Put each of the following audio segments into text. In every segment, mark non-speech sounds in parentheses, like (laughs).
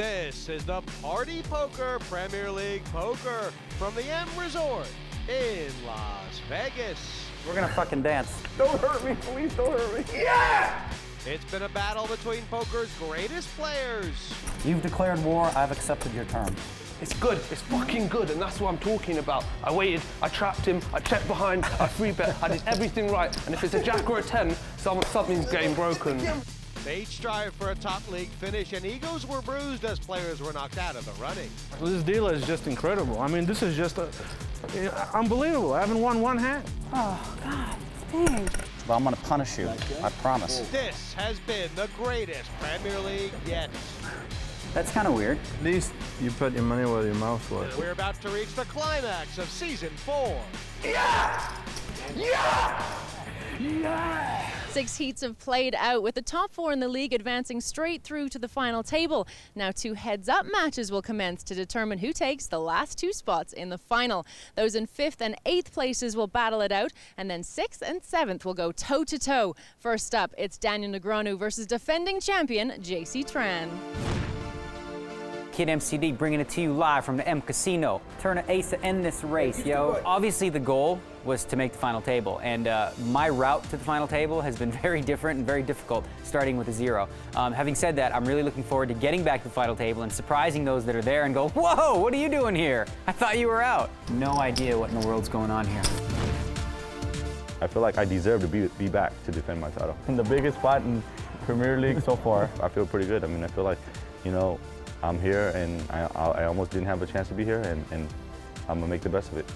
This is the Party Poker Premier League Poker from the M Resort in Las Vegas. We're gonna fucking dance. Don't hurt me, please don't hurt me. Yeah! It's been a battle between poker's greatest players. You've declared war, I've accepted your terms. It's good, it's fucking good, and that's what I'm talking about. I waited, I trapped him, I checked behind, I free bet, I did everything right, and if it's a jack or a 10, some, something's game broken. They strive for a top league finish, and egos were bruised as players were knocked out of the running. This deal is just incredible. I mean, this is just uh, a, unbelievable. I haven't won one hand. Oh, God, dang. But I'm gonna punish you, I promise. This has been the greatest Premier League yet. That's kind of weird. At least you put your money where your mouth was. We're about to reach the climax of season four. Yeah! Yeah! Yeah! Six heats have played out with the top four in the league advancing straight through to the final table. Now two heads-up matches will commence to determine who takes the last two spots in the final. Those in fifth and eighth places will battle it out, and then sixth and seventh will go toe-to-toe. First up, it's Daniel Negreanu versus defending champion JC Tran. Kid MCD bringing it to you live from the M Casino. Turn an ace to end this race, yo. Obviously, the goal was to make the final table, and uh, my route to the final table has been (laughs) very different and very difficult, starting with a zero. Um, having said that, I'm really looking forward to getting back to the final table and surprising those that are there and go, whoa, what are you doing here? I thought you were out. No idea what in the world's going on here. I feel like I deserve to be, be back to defend my title. In the biggest spot in Premier League so far. (laughs) I feel pretty good. I mean, I feel like, you know, I'm here and I, I almost didn't have a chance to be here and, and I'm gonna make the best of it.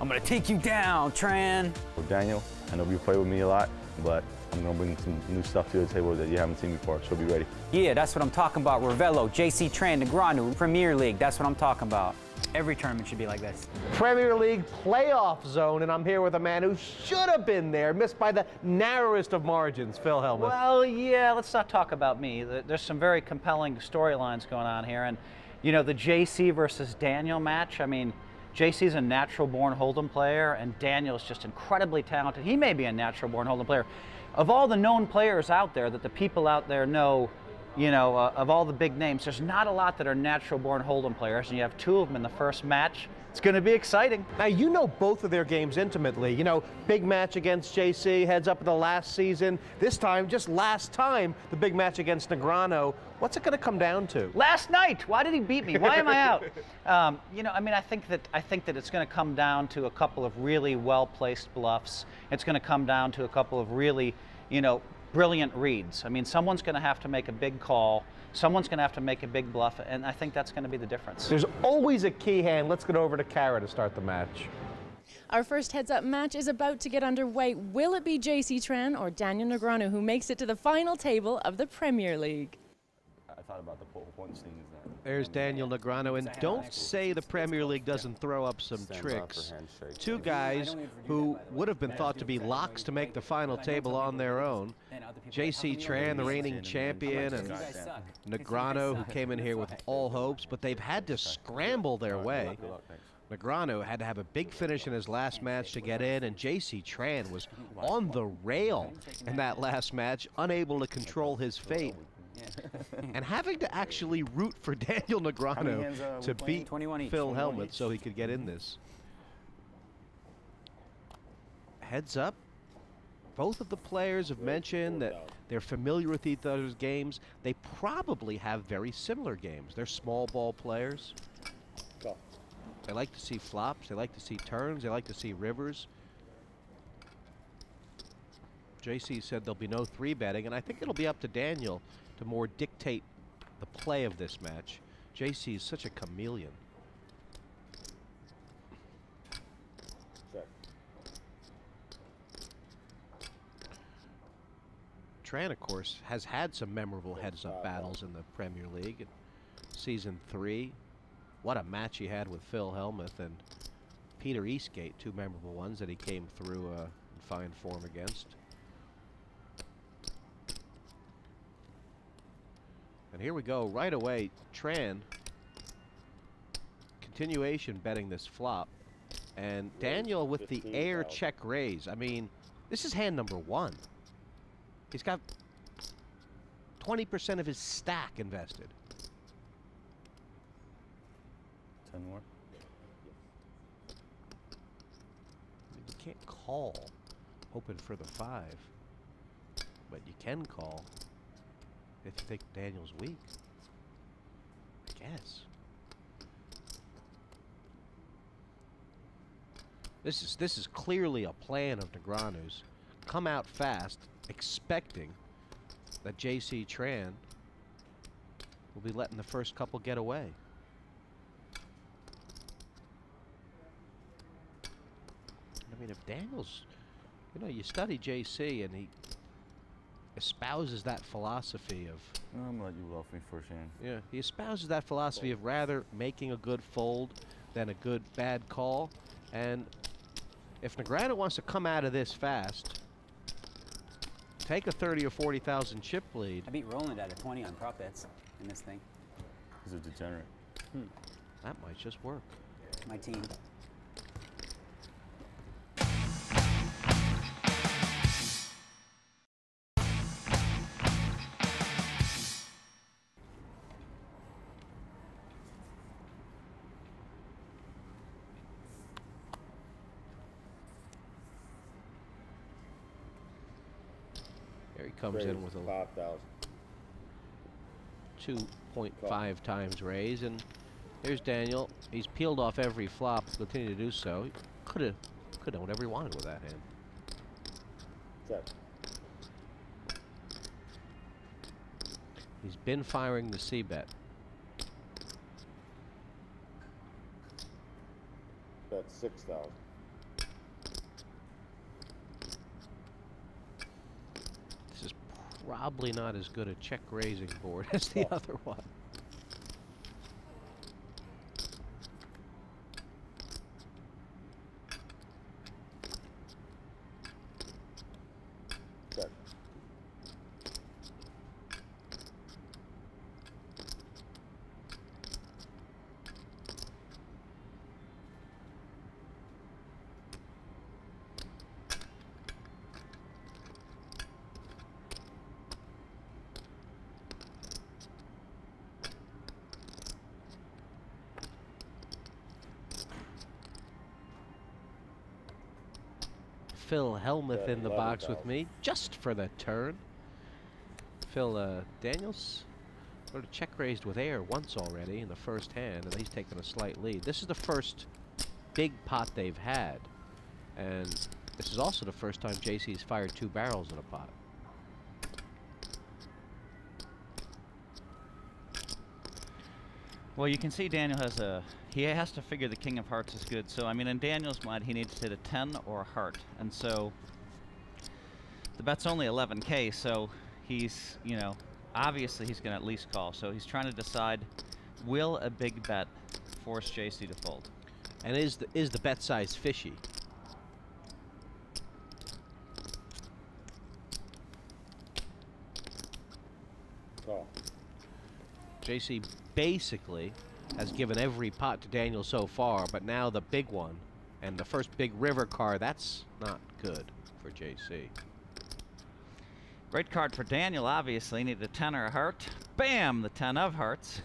I'm gonna take you down, Tran. With Daniel, I know you play with me a lot, but I'm gonna bring some new stuff to the table that you haven't seen before, so be ready. Yeah, that's what I'm talking about. Ravello, JC Tran, Negreanu, Premier League, that's what I'm talking about. Every tournament should be like this. Premier League playoff zone, and I'm here with a man who should have been there, missed by the narrowest of margins, Phil Hellmuth. Well, yeah, let's not talk about me. There's some very compelling storylines going on here, and you know the JC versus Daniel match. I mean, JC's a natural-born Hold'em player, and Daniel's just incredibly talented. He may be a natural-born Hold'em player. Of all the known players out there that the people out there know you know, uh, of all the big names, there's not a lot that are natural-born Hold'em players, and you have two of them in the first match. It's going to be exciting. Now, you know both of their games intimately. You know, big match against JC, heads up in the last season. This time, just last time, the big match against Negreanu. What's it going to come down to? Last night. Why did he beat me? Why am I out? (laughs) um, you know, I mean, I think that I think that it's going to come down to a couple of really well-placed bluffs. It's going to come down to a couple of really, you know, brilliant reads. I mean, someone's going to have to make a big call. Someone's going to have to make a big bluff, and I think that's going to be the difference. There's always a key hand. Let's get over to Kara to start the match. Our first heads-up match is about to get underway. Will it be JC Tran or Daniel Negreanu who makes it to the final table of the Premier League? I thought about the points thing. There's Daniel Negreanu, and don't say the Premier League doesn't throw up some tricks. Two guys who would have been thought to be locks to make the final table on their own. J.C. Tran, the reigning champion, and Negreanu, who came in here with all hopes, but they've had to scramble their way. Negreanu had to have a big finish in his last match to get in, and J.C. Tran was on the rail in that last match, unable to control his fate. (laughs) and having to actually root for Daniel Negreanu uh, to beat Phil Hellmuth so he could get in this. Heads up, both of the players have mentioned that they're familiar with each other's games. They probably have very similar games. They're small ball players. They like to see flops. They like to see turns. They like to see rivers. JC said there'll be no three betting, and I think it'll be up to Daniel to more dictate the play of this match. JC is such a chameleon. Tran, of course, has had some memorable heads-up battles in the Premier League. Season three, what a match he had with Phil Hellmuth and Peter Eastgate, two memorable ones that he came through uh, in fine form against. And here we go right away. Tran, continuation betting this flop. And Daniel with the air check raise. I mean, this is hand number one. He's got 20% of his stack invested. 10 more. You can't call open for the five, but you can call if you think Daniel's weak. I guess. This is this is clearly a plan of Negreanu's. Come out fast, expecting that J.C. Tran will be letting the first couple get away. I mean, if Daniels, you know, you study J.C. and he espouses that philosophy of. I'm gonna let you off me first hand. Yeah, he espouses that philosophy of rather making a good fold than a good bad call, and if Negreanu wants to come out of this fast, take a 30 or 40,000 chip lead. I beat Roland at a 20 on prop bets in this thing. He's a degenerate. Hmm. That might just work. My team. Comes in with a 2.5 times raise, and here's Daniel. He's peeled off every flop, continue to do so. He could have could have whatever he wanted with that hand. Check. He's been firing the C bet. That's 6,000. This is probably not as good a check raising board (laughs) as the other one. Check. Phil Hellmuth in the box with me just for the turn. Phil uh, Daniels sort of check raised with air once already in the first hand, and he's taken a slight lead. This is the first big pot they've had, and this is also the first time JC's fired two barrels in a pot. Well, you can see Daniel has a. He has to figure the King of Hearts is good. So, I mean, in Daniel's mind, he needs to hit a 10 or a heart. And so the bet's only 11K. So he's, you know, obviously he's going to at least call. So he's trying to decide will a big bet force JC to fold? And is the, is the bet size fishy? Call. JC basically has given every pot to Daniel so far, but now the big one and the first big river card, that's not good for JC. Great card for Daniel, obviously. Needed a 10 or a heart. Bam! The 10 of hearts.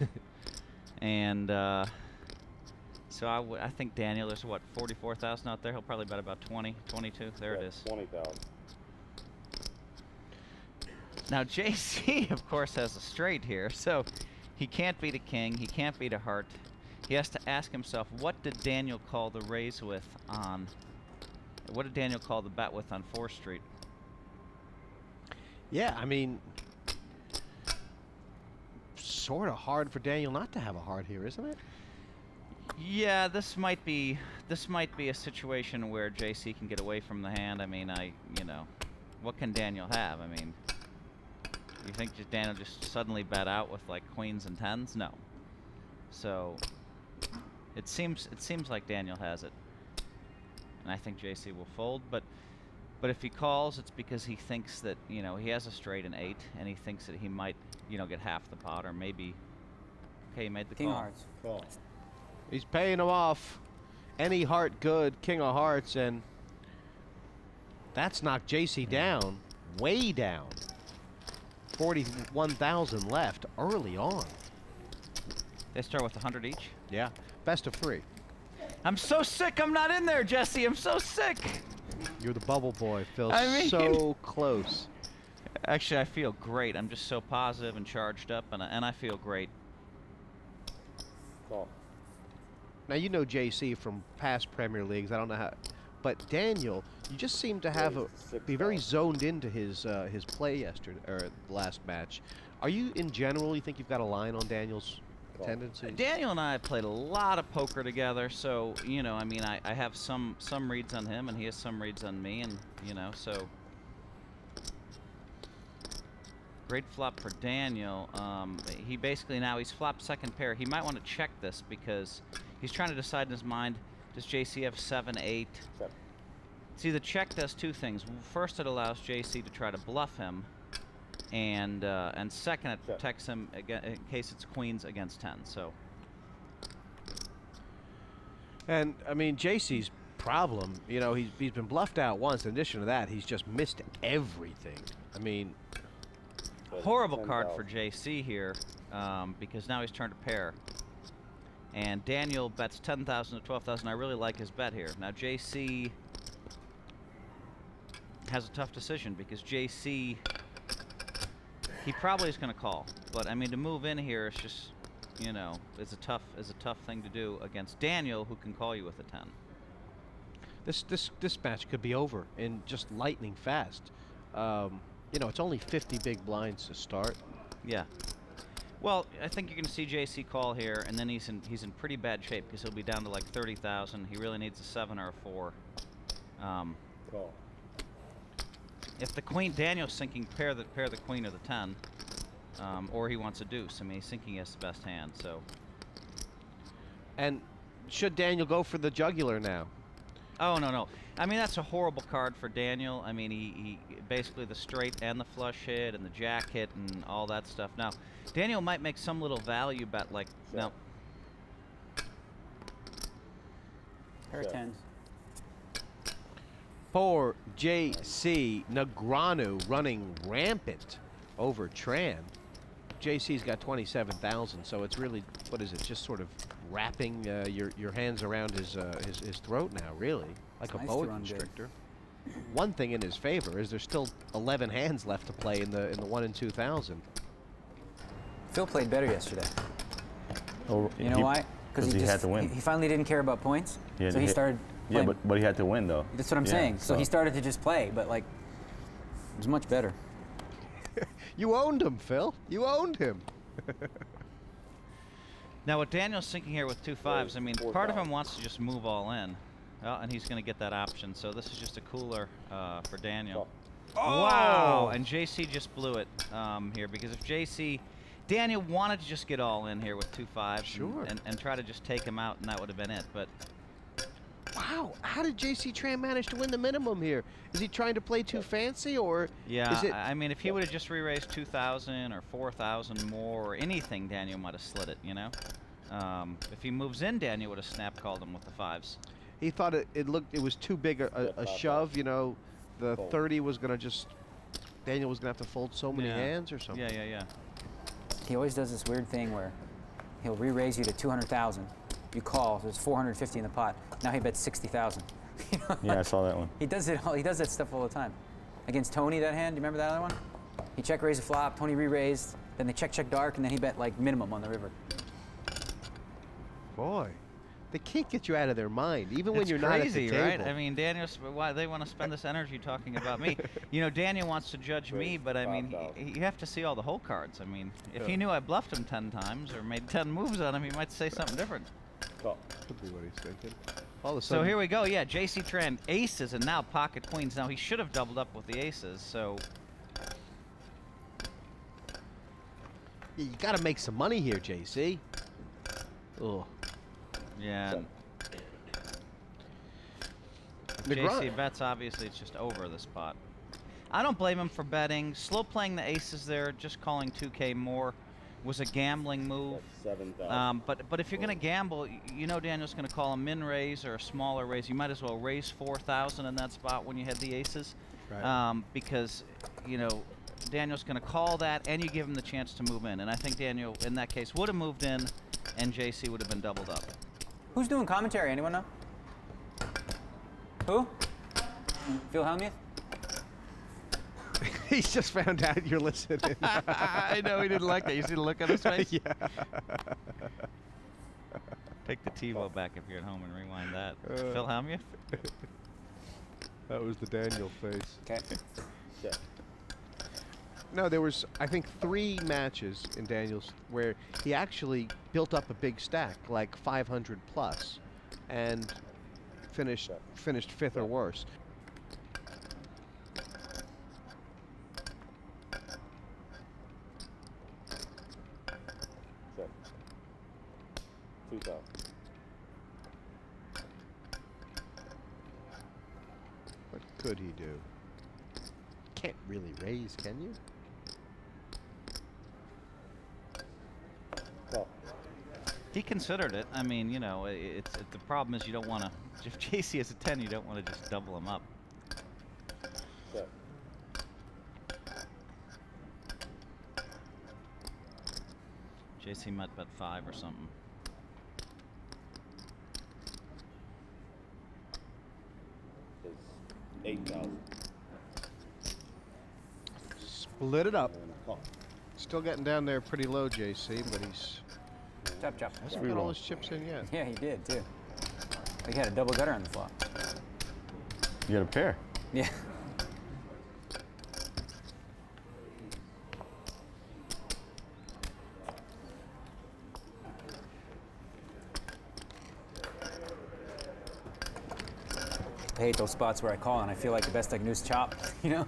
(laughs) and uh, so I, w- I think Daniel, there's what, 44,000 out there? He'll probably bet about 20, 22. There it Yeah, is. 20,000. Now, JC, of course, has a straight here, so he can't beat a king. He can't beat a heart. He has to ask himself, what did Daniel call the raise with on... What did Daniel call the bet with on 4th Street? Yeah, I mean, sort of hard for Daniel not to have a heart here, isn't it? Yeah, this might be this might be a situation where JC can get away from the hand. I mean, I you know, what can Daniel have? I mean, you think just Daniel just suddenly bet out with like queens and tens? No. So it seems it seems like Daniel has it, and I think JC will fold. But but if he calls, it's because he thinks that you know he has a straight and eight, and he thinks that he might you know get half the pot or maybe. Okay, he made the King call. of Hearts. Call. He's paying him off. Any heart good, King of Hearts, and that's knocked JC down, way down. 41,000 left early on. They start with 100 each. Yeah, Best of three. I'm so sick I'm not in there, Jesse. I'm so sick. You're the bubble boy, Phil. I mean- so close. Actually, I feel great. I'm just so positive and charged up, and I, and I feel great. Call. Now you know JC from past Premier Leagues. I don't know how, but Daniel, you just seem to have a be very zoned into his uh, his play yesterday or last match. Are you in general? You think you've got a line on Daniel's tendencies? Daniel and I played a lot of poker together, so you know, I mean, I, I have some some reads on him, and he has some reads on me, and you know, so great flop for Daniel. Um, he basically now he's flopped second pair. He might want to check this because he's trying to decide in his mind: does JC have seven, eight? Seven. See, the check does two things. First, it allows JC to try to bluff him, and uh, and second, it Check. protects him in case it's queens against ten. So. And I mean, JC's problem, you know, he's he's been bluffed out once. In addition to that, he's just missed everything. I mean, horrible card for JC here um, because now he's turned a pair. And Daniel bets 10,000 to 12,000. I really like his bet here. Now JC has a tough decision because JC, he probably is going to call. But I mean, to move in here, it's just, you know, is a tough is a tough thing to do against Daniel, who can call you with a 10. this this this match could be over in just lightning fast. Um, you know, it's only 50 big blinds to start. Yeah. Well, I think you're going to see JC call here, and then he's in he's in pretty bad shape because he'll be down to like 30,000. He really needs a seven or a four. Um, Call. if the queen Daniel's sinking, pair the pair the queen or the ten, um, or he wants a deuce. I mean, he's sinking as the best hand. So And should Daniel go for the jugular now? Oh no no! I mean that's a horrible card for Daniel. I mean he, he basically the straight and the flush hit and the jack hit and all that stuff. Now Daniel might make some little value bet like no. Pair of tens. For JC Negreanu running rampant over Tran. JC's got 27,000, so it's really what is it? Just sort of wrapping uh, your your hands around his, uh, his his throat now, really, like a Nice boa constrictor. One thing in his favor is there's still 11 hands left to play in the in the one and 2,000. Phil played better yesterday. Oh, You know he- why? Because he just- had to win. He, he finally didn't care about points, He so he hit- started. Yeah, but but he had to win though. That's what I'm Yeah, saying. So, he started to just play, but like, it was much better. (laughs) You owned him, Phil. You owned him. (laughs) Now with Daniel's sinking here with two fives, I mean part of him wants to just move all in, well, and he's going to get that option. So this is just a cooler uh, for Daniel. Wow! And JC just blew it um, here because if JC, Daniel wanted to just get all in here with two fives and- Sure. and, and try to just take him out, and that would have been it. But Wow, how did JC Tran manage to win the minimum here? Is he trying to play too fancy, or yeah, is it? I I mean, if he would have just re-raised 2,000 or 4,000 more or anything, Daniel might have slid it. You know, um, if he moves in, Daniel would have snap called him with the fives. He thought it, it looked it was too big a, a, a shove. You know, the 30 was gonna just Daniel was gonna have to fold so many Yeah. hands or something. Yeah, yeah, yeah. He always does this weird thing where he'll re-raise you to 200,000. You call, there's 450 in the pot. Now he bets 60,000. You (laughs) know, Yeah, I saw that one. He does it. All, he does that stuff all the time. Against Tony, that hand. Do you remember that other one? He check raised a flop. Tony re-raised. Then they check check dark, and then he bet like minimum on the river. Boy, they can't get you out of their mind, even when It's you're crazy, not at the table. right? I mean, Daniel, why they want to spend this energy talking about me? (laughs) You know, Daniel wants to judge me, but I mean, he, you have to see all the whole cards. I mean, if he knew I bluffed him ten times or made ten moves on him, he might say something different. Call. Could be what he's thinking. All of a So here we go. Yeah, JC Tran aces and now pocket queens. Now he should have doubled up with the aces. So Yeah, you got to make some money here, JC. Oh, yeah. Negron- JC bets obviously it's just over the spot. I don't blame him for betting. Slow playing the aces there, just calling 2K more was a gambling move. Seven thousand. Um, but but if you're going to gamble, you know Daniel's going to call a min raise or a smaller raise. You might as well raise 4,000 in that spot when you had the aces, Right. um, because you know Daniel's going to call that, and you give him the chance to move in. And I think Daniel, in that case, would have moved in, and JC would have been doubled up. Who's doing commentary? Anyone know? Who? Phil Hellmuth? He's just found out you're listening. (laughs) I know he didn't like that. You see the look on his face? (laughs) yeah. Take the TiVo back if you're at home and rewind that. Uh, Phil Hellmuth? (laughs) That was the Daniel face. Okay. Check. No, there was I think three matches in Daniels where he actually built up a big stack, like 500 plus, and finished finished fifth or worse. Check. Two thousand. What could he do? Can't really raise, can you? Call. He considered it. I mean, you know, it's it, the problem is you don't want to. (laughs) If JC has a 10, you don't want to just double him up. Check. JC might bet five or something. Is eight thousand. Split it up. Still getting down there pretty low, JC, but he's Chop chop. hasn't all his chips in yet. Yeah, he did too. He had a double gutter on the flop. You got a pair. Yeah. I hate those spots where I call and I feel like the best I can do is chop, (laughs) you know?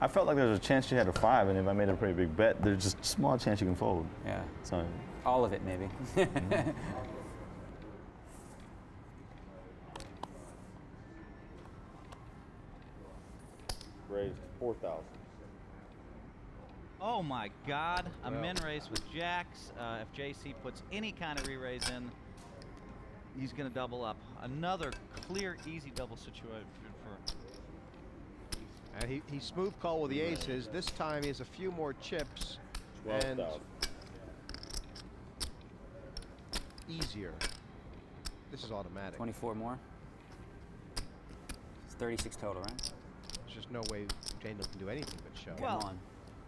I felt like there was a chance you had a five, and if I made a pretty big bet, there's just a small chance you can fold. Yeah. So All of it, maybe. (laughs) Raised four thousand. Oh my God! A Well. min raise with jacks. Uh, if JC puts any kind of re-raise in, he's going to double up. Another clear, easy double situation for. And he, he smooth call with the aces. This time he has a few more chips Twelve and thousand. Easier. This is automatic. 24 more. It's 36 total, right? There's just no way Daniel can do anything but show. Well, Come on.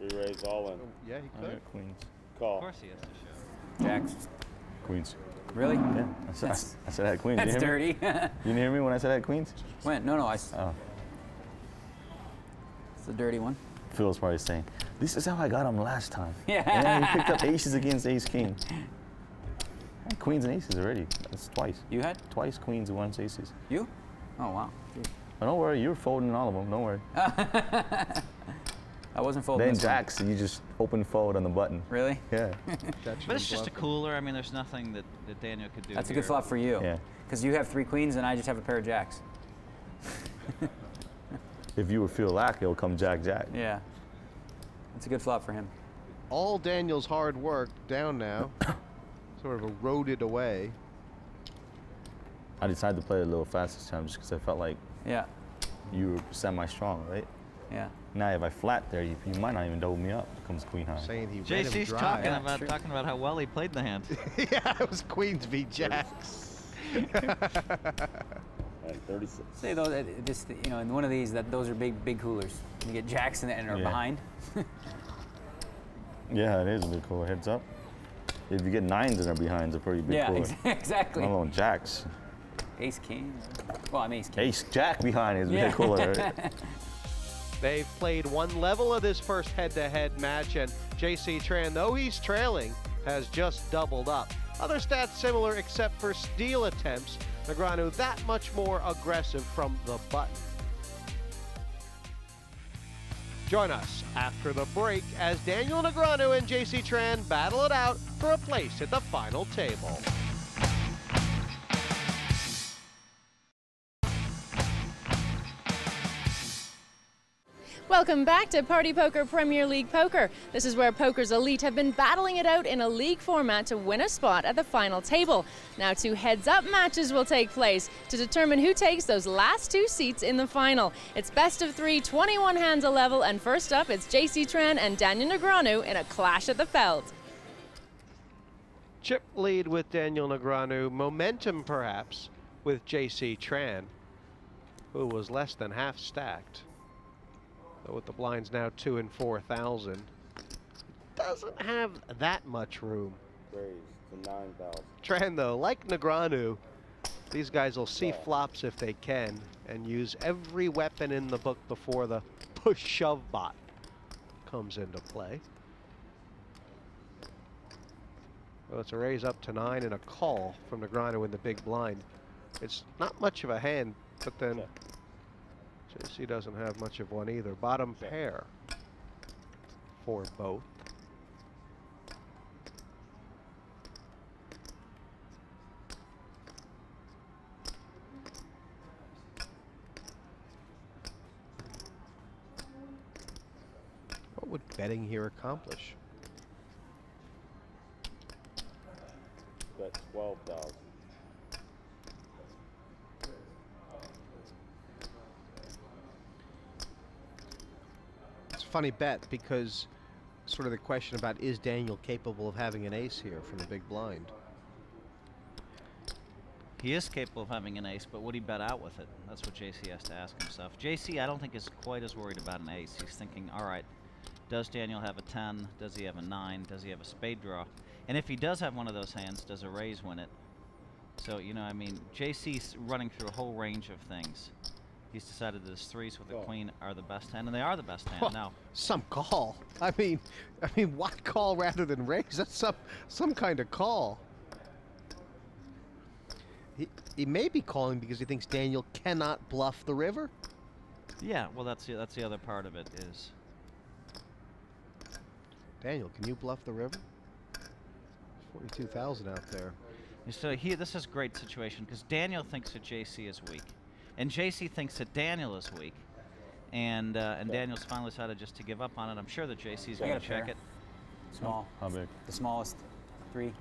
We raise all in. Oh, yeah, he I could. got queens. Call. Of course he has to show. Jacks. Queens. Really? Yeah. I said, That's- I said I had queens. That's (laughs) you dirty. You didn't hear me when I said I had queens? when? No, no, I, s- Oh. it's a dirty one. Phil's probably saying, this is how I got him last time. (laughs) Yeah. And he picked up aces against ace king. (laughs) I had queens and aces already. That's twice. You had? Twice queens and once aces. You? Oh, wow. But don't worry, you're folding all of them. Don't worry. (laughs) I wasn't folding then this one. jacks, you just open fold on the button. Really? Yeah. (laughs) But it's just a cooler. I mean, there's nothing that, that Daniel could do. That's a good flop for you. Yeah. Because you have three queens and I just have a pair of jacks. (laughs) if you would feel lack, it'll come jack jack. Yeah. It's a good flop for him. All Daniel's hard work down now, (coughs) (coughs) sort of eroded away. I decided to play it a little fast this time just because I felt like Yeah. you were semi-strong, right? Yeah. Now if I flat there, you, you might not even double me up. It comes queen high. Saying he read him JC's dry. talking Yeah, about true. talking about how well he played the hand. (laughs) yeah, it was queens v jacks. (laughs) And thirty-six. Say though that this you know in one of these that those are big big coolers. You get jacks in it and are Yeah. behind. (laughs) Yeah, it is a big cooler. Heads up. If you get nines in are behind, it's a pretty big yeah, cooler. ex- (laughs) exactly. Let alone jacks. Ace king. Well, I'm ace king. Ace jack behind is a Yeah. cooler. Right? (laughs) They've played one level of this first head-to-head match, and JC Tran, though he's trailing, has just doubled up. Other stats similar except for steal attempts. Negreanu that much more aggressive from the button. Join us after the break as Daniel Negreanu and JC Tran battle it out for a place at the final table. Welcome back to Party Poker Premier League Poker. This is where poker's elite have been battling it out in a league format to win a spot at the final table. Now, two heads up matches will take place to determine who takes those last two seats in the final. It's best of three, 21 hands a level, and first up, it's JC Tran and Daniel Negreanu in a clash at the Feld. Chip lead with Daniel Negreanu. Momentum, perhaps, with J.C. Tran, who was less than half stacked. But with the blinds now two and 4,000, doesn't have that much room. Raised to 9,000. Tran, though, like Negreanu, these guys will see flops if they can and use every weapon in the book before the (laughs) push shove bot comes into play. Well, it's a raise up to nine and a call from Negreanu in the big blind. It's not much of a hand, but then JC doesn't have much of one either. Bottom pair for both. What would betting here accomplish? Bet 12,000. Funny bet because sort of the question about is Daniel capable of having an ace here from the big blind? He is capable of having an ace, but would he bet out with it? That's what JC has to ask himself. JC, I don't think is quite as worried about an ace. He's thinking, all right, does Daniel have a 10? Does he have a 9? Does he have a spade draw? And if he does have one of those hands, does a raise win it? So, you know, I mean, JC's running through a whole range of things. He's decided that his threes with the oh. queen are the best hand, and they are the best hand now. Some call. I mean, I mean, what call rather than raise? That's some some kind of call. He he may be calling because he thinks Daniel cannot bluff the river. Yeah, well, that's the, that's the other part of it is Daniel, can you bluff the river? Forty-two thousand out there. So he, this is a great situation because Daniel thinks that JC is weak, and JC thinks that Daniel is weak, and uh, and Daniel's finally decided just to give up on it. I'm sure that JC's going to check pair. it. Small. How big? The smallest. Three.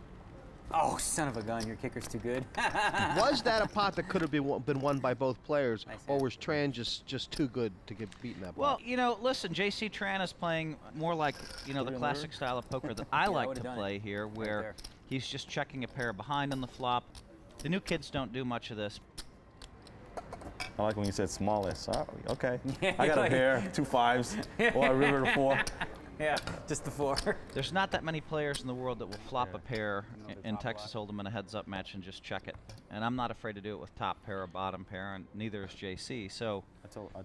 Oh, son of a gun! Your kicker's too good. (laughs) was that a pot that could have been won- been won by both players, or was Tran just just too good to get beaten that Well, pot? you know, listen, JC Tran is playing more like, you know, the classic style of poker that (laughs) I Yeah, like would've to done it. play here, where there. he's just checking a pair behind on the flop. The new kids don't do much of this. I like when you said smallest. Oh, okay. (laughs) I got a pair, two fives, or a river to four. (laughs) yeah, just the four. (laughs) There's not that many players in the world that will flop a pair i- in Texas Hold'em in a heads-up match and just check it. And I'm not afraid to do it with top pair or bottom pair, and neither is JC. So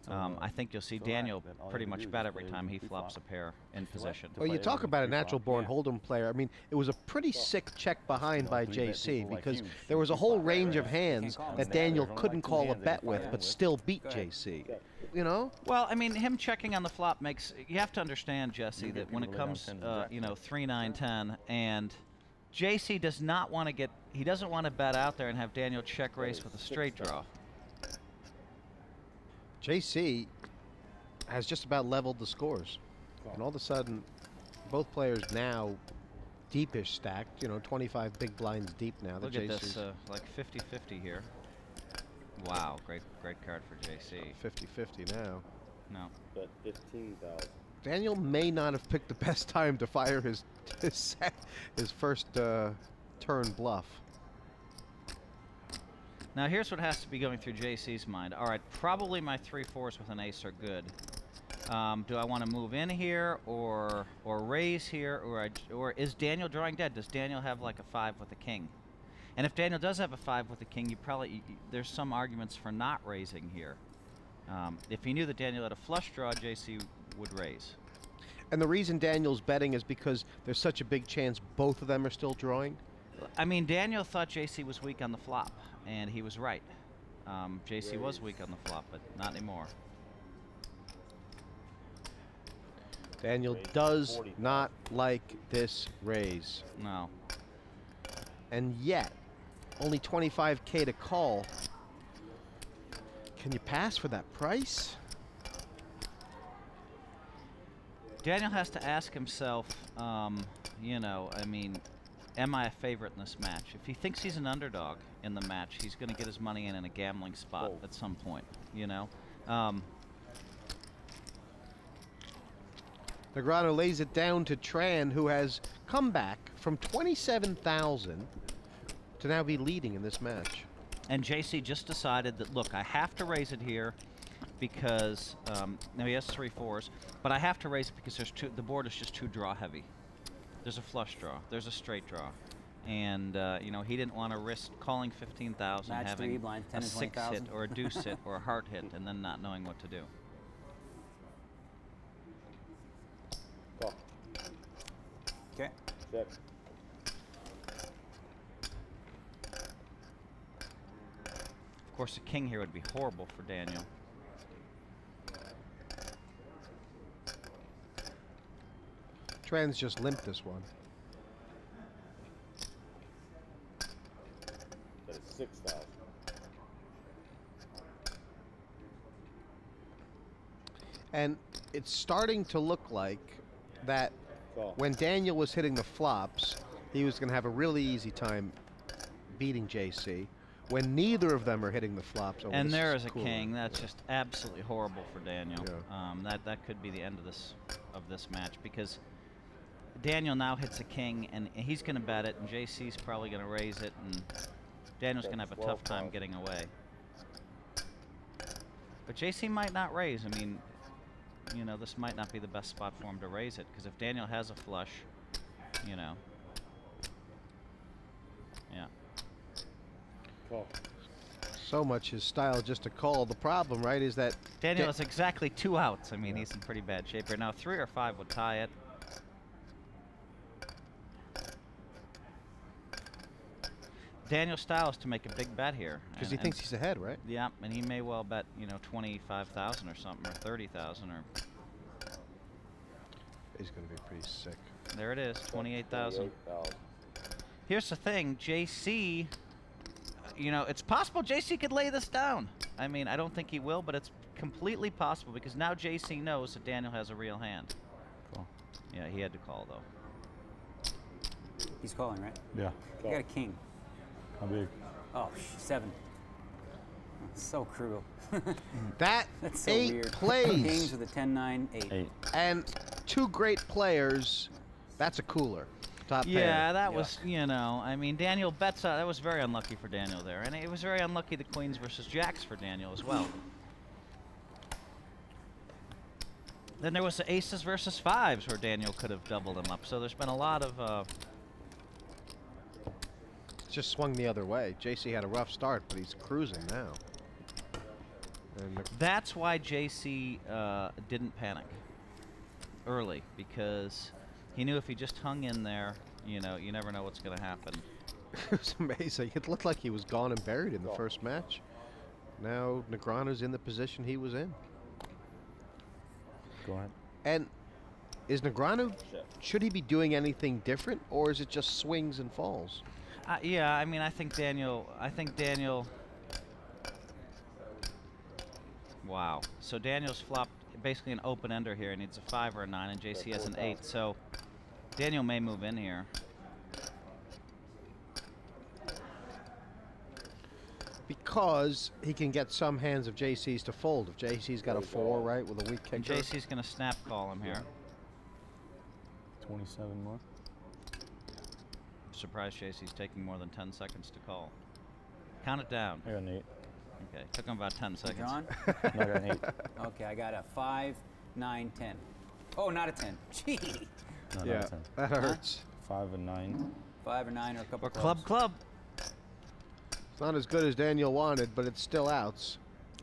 um, I think you'll see Daniel pretty much bet every time he flops a pair in position. Well, you talk about a natural-born Hold'em player. I mean, it was a pretty sick check behind by JC because there was a whole range of hands that. Daniel couldn't call a bet with, but still beat JC. You know? Well, I mean, him checking on the flop makes you have to understand, Jesse, that when it comes, uh, you know, three, nine, ten, and JC does not want to get, he doesn't want to bet out there and have Daniel check raise with a straight draw. JC has just about leveled the scores. And all of a sudden, both players now deepish stacked, you know, 25 big blinds deep now. Look that at JC's this, uh, like 50-50 here. Wow, great, great card for JC. 50-50 now. No. Bet 15,000. Daniel may not have picked the best (laughs) time to fire his his, his first uh, turn bluff. Now here's what has to be going through JC's mind. All right, probably my three fours with an ace are good. Um, do I want to move in here or or raise here or I, or is Daniel drawing dead? Does Daniel have like a five with a king? And if Daniel does have a five with a king, you probably y- y- there's some arguments for not raising here. Um, if he knew that Daniel had a flush draw, JC would raise. And the reason Daniel's betting is because there's such a big chance both of them are still drawing. I mean, Daniel thought JC was weak on the flop, and he was right. Um, JC was weak on the flop, but not anymore. Daniel does not like this raise. No. And yet, only 25k to call. Can you pass for that price? Daniel has to ask himself, um, you know, I mean, am I a favorite in this match? If he thinks he's an underdog in the match, he's going to get his money in in a gambling spot at some point, you know? Um, Negreanu lays it down to Tran, who has come back from 27,000 to now be leading in this match. And JC just decided that, look, I have to raise it here because um, now he has three fours, but I have to raise it because there's two. The board is just too draw heavy. There's a flush draw. There's a straight draw, and uh, you know he didn't want to risk calling 15,000, having three, blind 10 a and six 20,000. hit or a deuce (laughs) hit or a heart hit, and then not knowing what to do. Call. Okay. Check. Of course, a king here would be horrible for Daniel. Tran's just limped this one. That is six thousand. And it's starting to look like that Call. when Daniel was hitting the flops, he was going to have a really easy time beating JC. When neither of them are hitting the flops, oh, and this there is a cooler. king. That's just absolutely horrible for Daniel. Um, that that could be the end of this of this match because Daniel now hits a king and he's going to bet it, and JC's probably going to raise it, and Daniel's going to have a tough time getting away. But JC might not raise. I mean, you know, this might not be the best spot for him to raise it because if Daniel has a flush, you know. Yeah. Call. So much his style just to call. The problem, right, is that Daniel Da- has exactly two outs. I mean, he's in pretty bad shape here. Now, three or five would tie it. Daniel's Styles to make a big bet here. because he thinks he's ahead, right? Yeah, and he may well bet, you know, 25,000 or something, or 30,000, or He's going to be pretty sick. there it is, 28,000. 28,000. Here's the thing, JC, you know, it's possible JC could lay this down. I mean, I don't think he will, but it's completely possible because now JC knows that Daniel has a real hand. Cool. Yeah, he had to call though. He's calling, right? Yeah. You got a king. How big? Oh, sh- So cruel. (laughs) That (laughs) That's so eight weird. plays. Kings with a 10, 9, 8. Eight. And two great players. That's a cooler. Top pair. Yeah, that was, you know, I mean, Daniel bets, uh, that was very unlucky for Daniel there. And it was very unlucky the queens versus jacks for Daniel as well. Then there was the aces versus fives where Daniel could have doubled them up. So there's been a lot of, uh, just swung the other way. JC had a rough start, but he's cruising now. And That's why JC uh, didn't panic early because he knew if he just hung in there, you know, you never know what's going to happen. (laughs) it was amazing. It looked like he was gone and buried in the first match. Now Negreanu's in the position he was in. Go ahead. And is Negreanu, should he be doing anything different, or is it just swings and falls? Uh, yeah, I mean, I think Daniel. I think Daniel. Wow. So Daniel's flopped basically an open ender here. He needs a five or a nine, and JC has an eight. So Daniel may move in here. Because he can get some hands of JC's to fold. If JC's got a four, right, with a weak And. JC's going to snap call him here. 27 more. Surprised JC's taking more than 10 seconds to call. Count it down. I got an eight. Okay, took him about 10 seconds. Drawn? No, (laughs) I got an eight. (laughs) Okay, I got a 5, 9, 10. Oh, not a 10. (laughs) Gee. No, Yeah, not a 10. that Huh? hurts. Five and nine. 5 or 9 or a couple Or club club. It's not as good as Daniel wanted, but it's still outs.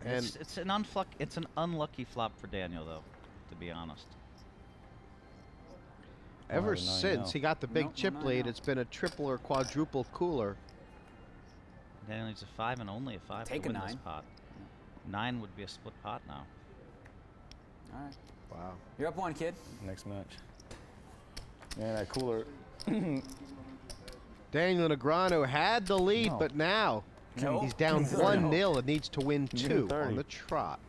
And It's, it's an unfluck, It's an unlucky flop for Daniel, though, to be honest. Ever Five since now. he got the big Nope, chip nine lead, now. it's been a triple or quadruple cooler. Daniel needs a five and only a five Take to a win this nine. pot. Nine would be a split pot now. All right. Wow. You're up one, kid. Next match. Man, that cooler. (coughs) Daniel Negreanu had the lead, No. but now Nope. he's down 1 30. 0 and needs to win two on the trot.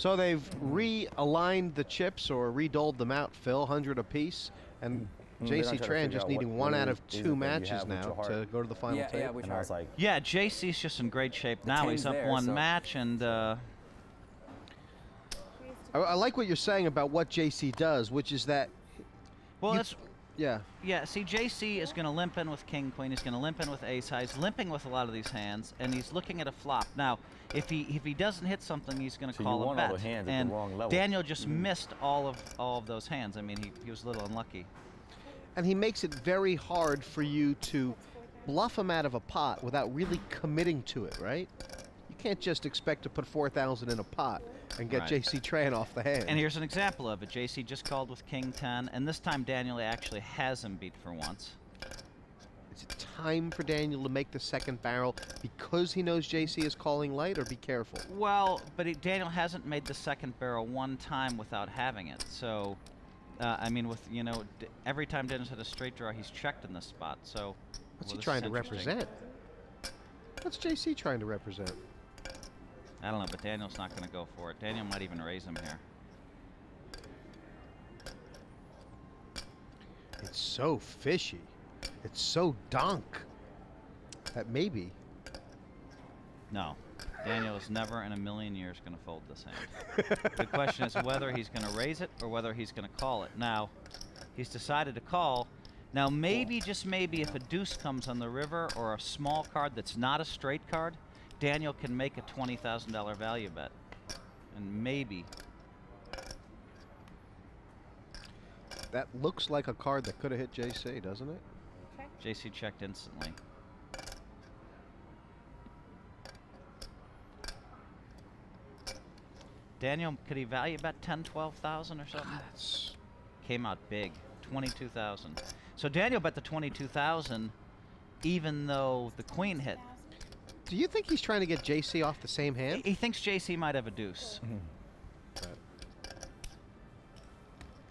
So they've realigned the chips or redoled them out, Phil, 100 apiece. And Mm, they're JC Tran just needing one out of two matches now to go to the final Yeah, yeah, which And I was like, Yeah, JC's just in great shape now. He's up there, one so- match, and uh, I, I like what you're saying about what JC does, which is that. Well, you- that's Yeah. Yeah, see, JC is going to limp in with king queen. He's going to limp in with ace high. He's limping with a lot of these hands, and he's looking at a flop. Now, if he if he doesn't hit something, he's going to So you call a want bet. all the hands at the and wrong level. Daniel just Mm-hmm. missed all of all of those hands. I mean, he, he was a little unlucky. And he makes it very hard for you to bluff him out of a pot without really committing to it, right? Can't just expect to put 4,000 in a pot and get Right. JC Tran off the hand. And here's an example of it. JC just called with king 10, and this time Daniel actually has him beat for once. Is it time for Daniel to make the second barrel because he knows JC is calling light, or be careful? Well, but he, Daniel hasn't made the second barrel one time without having it. So, uh, I mean, with you know, d- every time Daniel's had a straight draw, he's checked in this spot. So, What's well, he trying to represent? What's JC trying to represent? I don't know, but Daniel's not going to go for it. Daniel might even raise him here. It's so fishy. It's so donk. That maybe. No, Daniel is never in a million years going to fold this hand. the question is whether he's going to raise it or whether he's going to call it. Now, he's decided to call. Now, maybe, just maybe, if a deuce comes on the river or a small card that's not a straight card, Daniel can make a $20,000 value bet. And maybe. That looks like a card that could have hit JC, doesn't it? JC checked instantly. Daniel, could he value bet 10, 12,000 or something? Ah, that's Came out big, 22,000. So Daniel bet the 22,000 even though the queen hit. Do you think he's trying to get JC off the same hand? He thinks JC might have a deuce.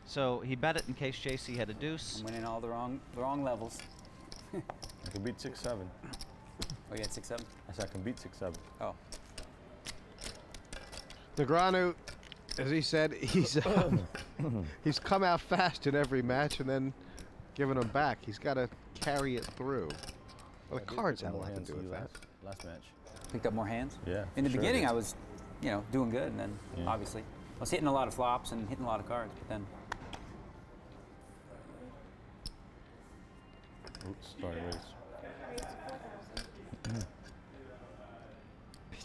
So he bet it in case JC had a deuce. I'm winning all the wrong, the wrong levels. I can beat six seven. Oh, you had six seven. I said I can beat six seven. Oh. Negreanu, as he said, he's um, (laughs) he's come out fast in every match and then given them back. He's got to carry it through. Well, the cards have a lot to do with that. Last, last match. Picked up more hands. Yeah. In the sure beginning. I was, you know, doing good, and then Yeah. obviously I was hitting a lot of flops and hitting a lot of cards, but then Oops, sorry, raise. (laughs)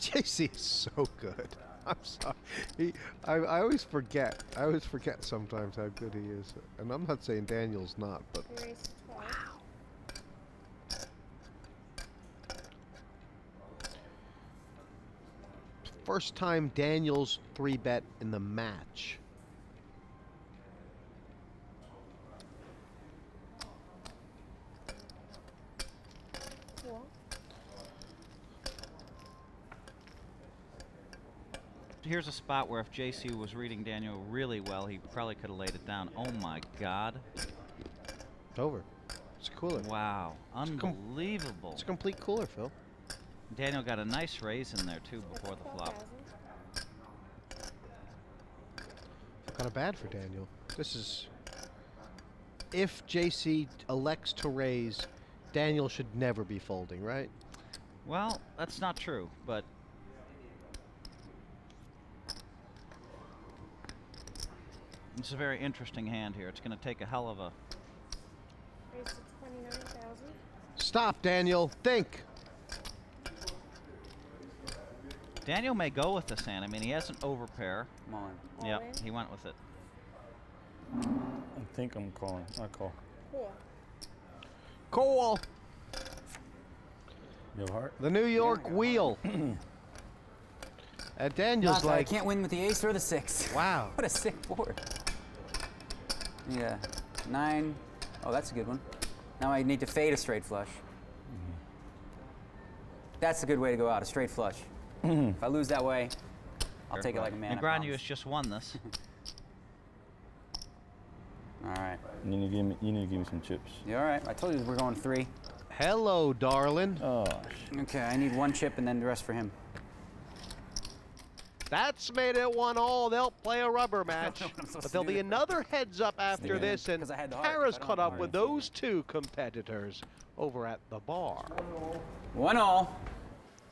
JC is so good. (laughs) I'm sorry. He, I, I always forget. I always forget sometimes how good he is. And I'm not saying Daniel's not, but first time Daniel's three bet in the match. Here's a spot where if JC was reading Daniel really well, he probably could have laid it down. Oh my God. It's over. It's a cooler. Wow. It's a com- Unbelievable. It's a complete cooler, Phil. Daniel got a nice raise in there too before the flop. Kind of bad for Daniel. This is. If JC elects to raise, Daniel should never be folding, right? Well, that's not true, but it's a very interesting hand here. It's going to take a hell of a. Raised to 29,000. Stop, Daniel. Think. Daniel may go with this hand. I mean, he has an overpair. Come on. Yep, in? he went with it. I think I'm calling. I call. Cool. Call. You have heart? The New York Wheel. (clears throat) and Daniel's Not like, I can't win with the ace or the six. wow. (laughs) What a sick board. Yeah, nine. Oh, that's a good one. Now I need to fade a straight flush. Mm-hmm. That's a good way to go out, a straight flush. If I lose that way, I'll take it like a man. I Negreanu has just won this. (laughs) All right. You need to give me. You need to give me some chips. You all right? I told you we're going three. Hello, darling. Oh, Okay, I need one chip and then the rest for him. That's made it one all. They'll play a rubber match. what (laughs) I'm supposed but there'll be another heads up after this, and I had the heart. Kara's caught up with those two competitors over at the bar. One all.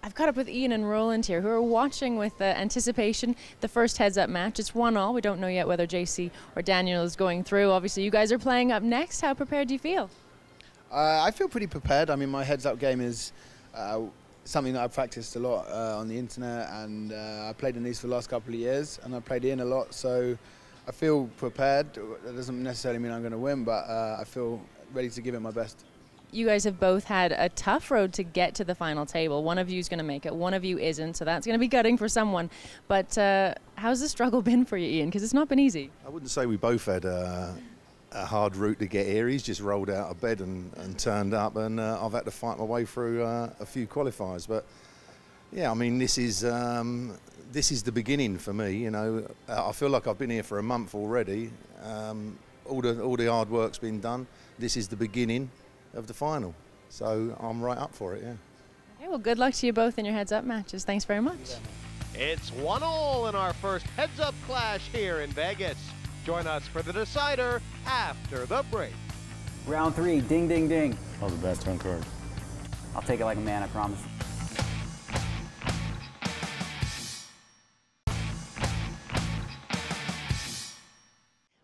I've caught up with Ian and Roland here, who are watching with uh, anticipation the first heads-up match. It's one all. We don't know yet whether JC or Daniel is going through. Obviously, you guys are playing up next. How prepared do you feel? Uh, I feel pretty prepared. I mean, my heads-up game is uh, something that I've practiced a lot uh, on the internet, and uh, I played in these for the last couple of years, and I played in a lot, so I feel prepared. That doesn't necessarily mean I'm going to win, but uh, I feel ready to give it my best you guys have both had a tough road to get to the final table. One of you is going to make it, one of you isn't, so that's going to be gutting for someone. But uh, how's the struggle (laughs) been for you, Ian? Because it's not been easy. I wouldn't say we both had a, a hard route to get here. He's just rolled out of bed and, and turned up, and uh, I've had to fight my way through uh, a few qualifiers. But yeah, I mean, this is um, this is the beginning for me. You know, I feel like I've been here for a month already. Um, all the all the hard work's been done. This is the beginning of the final. So I'm right up for it, yeah. Okay, well, good luck to you both in your heads up matches. Thanks very much. It's one all in our first heads up clash here in Vegas. Join us for the decider after the break. Round three, ding, ding, ding. That was a bad turn card. I'll take it like a man, I promise.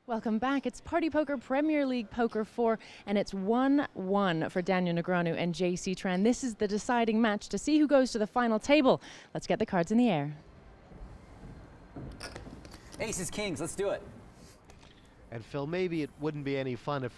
Welcome back. It's Party Poker Premier League Poker 4, and it's 1 1 for Daniel Negreanu and JC Tran. This is the deciding match to see who goes to the final table. Let's get the cards in the air. Aces, Kings, let's do it. And Phil, maybe it wouldn't be any fun if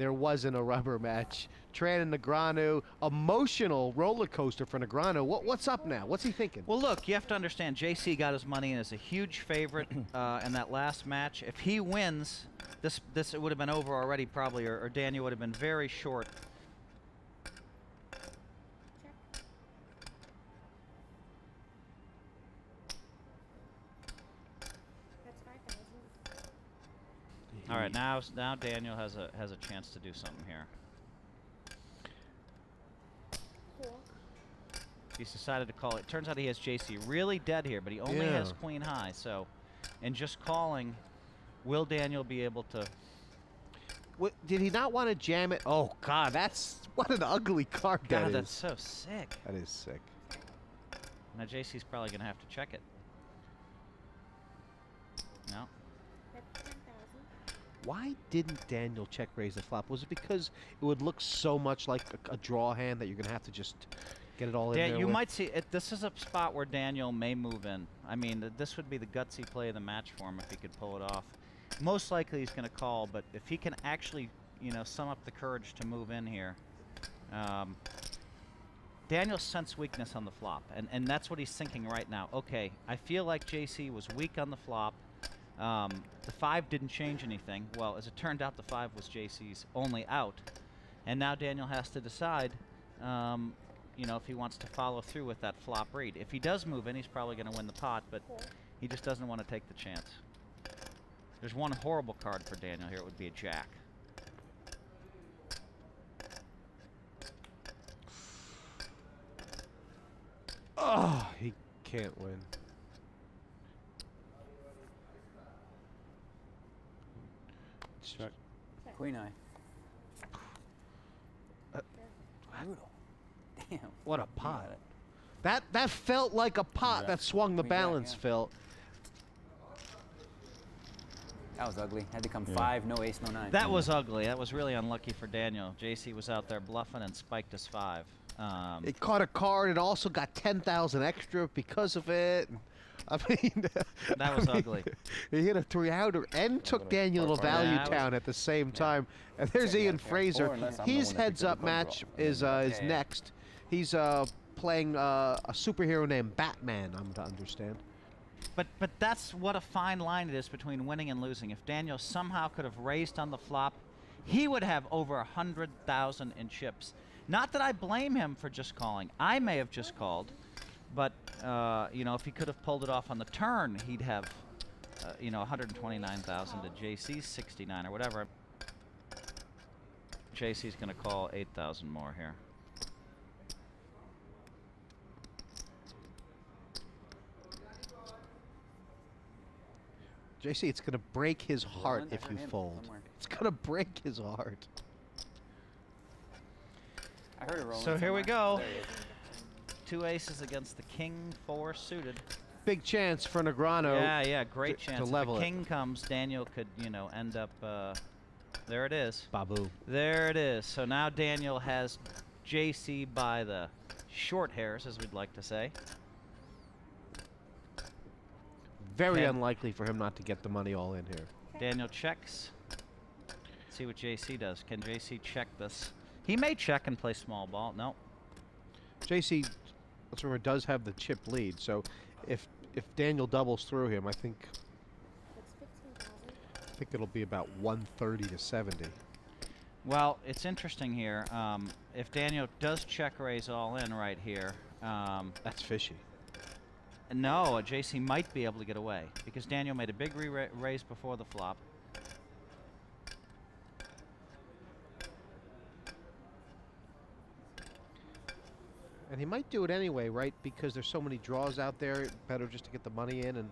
there wasn't a rubber match. Tran and Negreanu, emotional roller coaster for Negreanu. What, what's up now? What's he thinking? Well, look, you have to understand, JC got his money and is a huge favorite (clears throat) uh, in that last match. If he wins, this this would have been over already probably, or, or Daniel would have been very short. Right, now now Daniel has a has a chance to do something here. He's decided to call it. Turns out he has JC really dead here, but he only Yeah. has queen high. So, and just calling, will Daniel be able to? What, did he not want to jam it? Oh, God, that's what an ugly card that God, is. that's so sick. That is sick. Now JC's probably going to have to check it. No. Why didn't Daniel check raise the flop? Was it because it would look so much like a, a draw hand that you're going to have to just get it all in Dan, there you with? might see it. This is a spot where Daniel may move in. I mean, th- this would be the gutsy play of the match for him if he could pull it off. Most likely he's going to call, but if he can actually, you know, sum up the courage to move in here, um, Daniel sense weakness on the flop, and and that's what he's thinking right now. Okay, I feel like JC was weak on the flop. Um, the five didn't change anything. Well, as it turned out, the five was JC's only out, and now Daniel has to decide. Um, you know, if he wants to follow through with that flop read. If he does move in, he's probably going to win the pot, but he just doesn't want to take the chance. There's one horrible card for Daniel here. It would be a jack. Oh, he can't win. Queen eye. Brutal. Damn. What a pot. That that felt like a pot that swung the Queen jack, balance, yeah. Phil. That was ugly. Had to come five, no ace, no nine. That was ugly. That was really unlucky for Daniel. JC was out there bluffing and spiked his five. Um, It caught a card and also got 10,000 extra because of it. I mean, (laughs) That was I mean, ugly. He hit a three-outer and took Daniel to Value Yeah, that was- Town at the same time. And there's Ian Frazer. unless I'm the His heads picked up up match draw. is uh, is Yeah. next. He's uh, playing uh, a superhero named Batman. I'm to understand. But but that's what a fine line it is between winning and losing. If Daniel somehow could have raised on the flop, he would have over a hundred thousand in chips. Not that I blame him for just calling. I may have just called, but uh, you know if he could have pulled it off on the turn, he'd have uh, you know 129,000 to JC's 69 or whatever. JC's going to call 8,000 more here. JC, it's gonna break his heart if you fold. somewhere. It's gonna break his heart. I heard it rolling. So here we somewhere. go. There he is. two aces against the king four suited. Big chance for Negreanu. Yeah, yeah, great to, chance. to if level the it. king comes, Daniel could, you know, end up. Uh, there it is. Babu. There it is. So now Daniel has JC by the short hairs, as we'd like to say. Very unlikely for him not to get the money all in here. Daniel checks. Let's see what JC does. Can JC check this? He may check and play small ball. No. JC, let's remember, does have the chip lead. So if if Daniel doubles through him, I think I think it'll be about 130 to 70. Well, it's interesting here. Um, if Daniel does check raise all in right here, um, that's fishy. No, JC might be able to get away because Daniel made a big re raise before the flop. And he might do it anyway, right? Because there's so many draws out there. Better just to get the money in and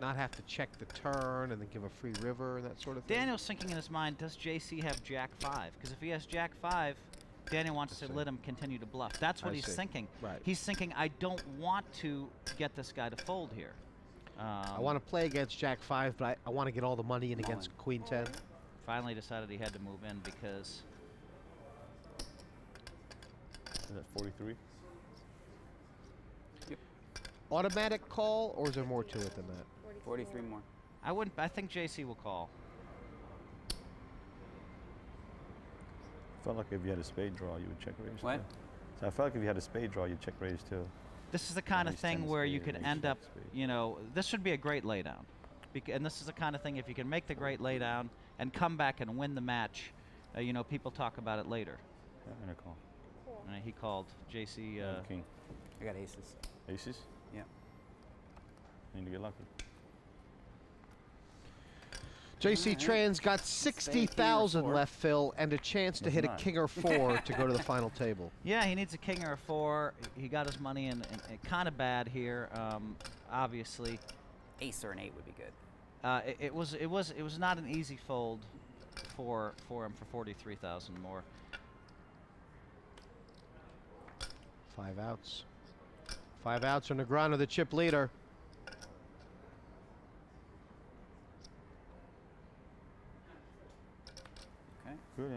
not have to check the turn and then give a free river and that sort of thing. Daniel's thinking in his mind, does JC have Jack 5? Because if he has Jack 5, Daniel wants to let him continue to bluff. That's what I he's see. thinking. Right. He's thinking, I don't want to get this guy to fold here. Um, I want to play against Jack 5, but I, I want to get all the money in against Queen 10. Finally decided he had to move in because Is that 43? Automatic call, or is there more to it than that? 43 more. I wouldn't. I think JC will call. I felt like if you had a spade draw, you would check raise. What? Too. So I felt like if you had a spade draw, you'd check raise too. This is the kind of thing where you could end jack up, you know, this would be a great laydown. Bec and this is the kind of thing, if you can make the great laydown and come back and win the match, uh, you know, people talk about it later. Yeah, I'm gonna call. He called JC. Uh, king. I got aces. Aces? Yeah. Need to get lucky. JC Tran's got 60,000 left, Phil, and a chance to That's hit a king or (laughs) four to go to the final table. Yeah, he needs a king or a four. He got his money in, in, kind of bad here, um, obviously. Ace or an eight would be good. Uh, it, it was it was it was not an easy fold for for him for forty three thousand more. Five outs. Five outs for Negreanu, the chip leader. Okay. Good.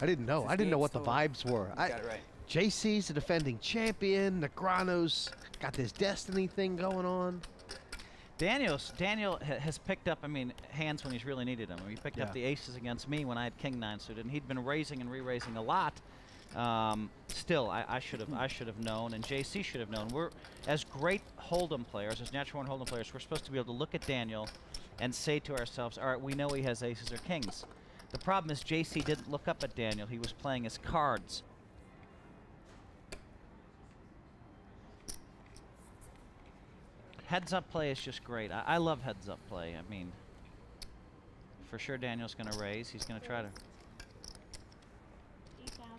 I didn't know. I didn't know what the vibes were. I, got it right. JC's the defending champion. Negreanu's got this destiny thing going on. Daniel's Daniel ha has picked up. I mean, hands when he's really needed them. He picked Yeah. up the aces against me when I had king nine suited, and he'd been raising and re-raising a lot. Um, still, I, should have I should have known, and JC should have known. We're as great hold'em players, as natural born hold'em players, we're supposed to be able to look at Daniel and say to ourselves, "All right, we know he has aces or kings." The problem is JC didn't look up at Daniel. He was playing his cards. Heads up play is just great. I, I love heads up play. I mean, for sure Daniel's going to raise. He's going to try to. Eight thousand.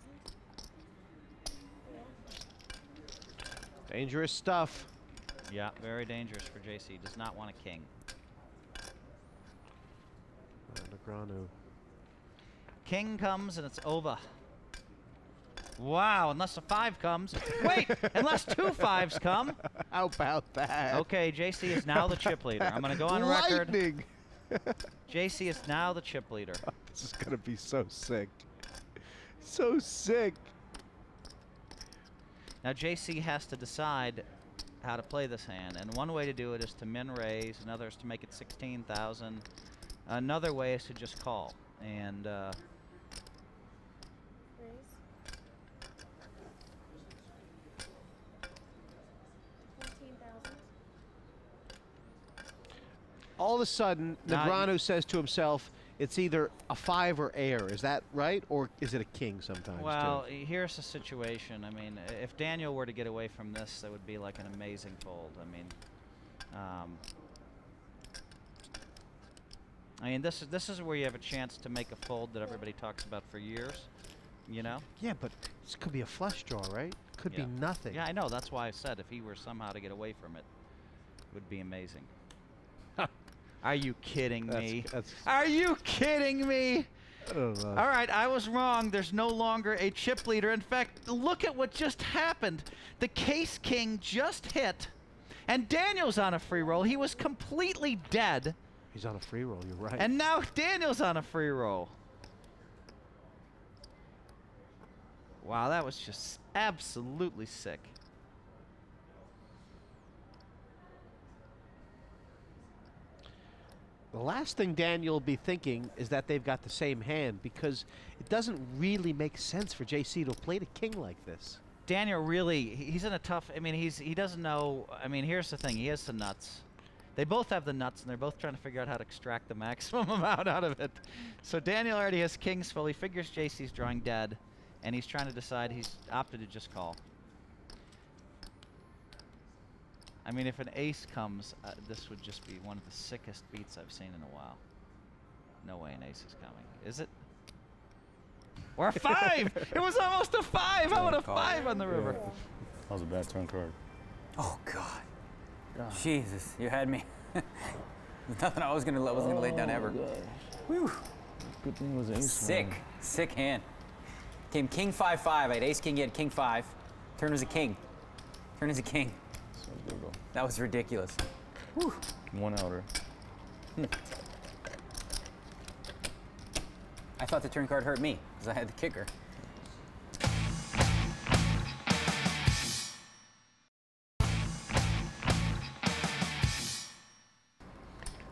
Dangerous stuff. Yeah, very dangerous for JC. Does not want a king. Uh, Negreanu. King comes and it's over. Wow, unless a five comes. Wait, (laughs) unless two fives come. How about that? Okay, JC is now the chip leader. I'm going to go on record. Lightning. (laughs) JC is now the chip leader. (laughs) This is going to be so sick. So sick. Now JC has to decide how to play this hand, and one way to do it is to min raise, another is to make it 16,000. Another way is to just call. And uh, Raise. All of a sudden, Now Negreanu says to himself, it's either a five or air. Is that right? Or is it a king sometimes? Well, too? here's the situation. I mean, if Daniel were to get away from this, that would be like an amazing fold. I mean, um, I mean, this is this is where you have a chance to make a fold that everybody talks about for years. You know? Yeah, but this could be a flush draw, right? Could Yeah. be nothing. Yeah, I know. That's why I said if he were somehow to get away from it, it would be amazing. Are you kidding That's- me? that's- Are you kidding me? All right, I was wrong. There's no longer a chip leader. In fact, look at what just happened. The Case King just hit, and Daniel's on a free roll. He was completely dead. He's on a free roll, you're right. And now Daniel's on a free roll. Wow, that was just absolutely sick. The last thing Daniel will be thinking is that they've got the same hand because it doesn't really make sense for JC to played a king like this. Daniel really, he's in a tough, I mean, he's he doesn't know, I mean, here's the thing, he has the nuts. They both have the nuts, and they're both trying to figure out how to extract the (laughs) maximum amount out of it. So Daniel already has kings full. He figures JC's drawing dead, and he's trying to decide. He's opted to just call. I mean, if an ace comes, uh, this would just be one of the sickest beats I've seen in a while. No way an ace is coming. Is it? Or a (laughs) five! it was almost a five! How about a five on the river? That was a bad turn card. Oh God. Jesus, you had me. (laughs) There's nothing I was gonna I was gonna lay down ever. Whew. Good thing it was ace. Sick, man. sick hand. Came king five five. I had ace king. You had king five. Turn was a king. Turn is a king. That was ridiculous. One outer. Hmm. I thought the turn card hurt me because I had the kicker.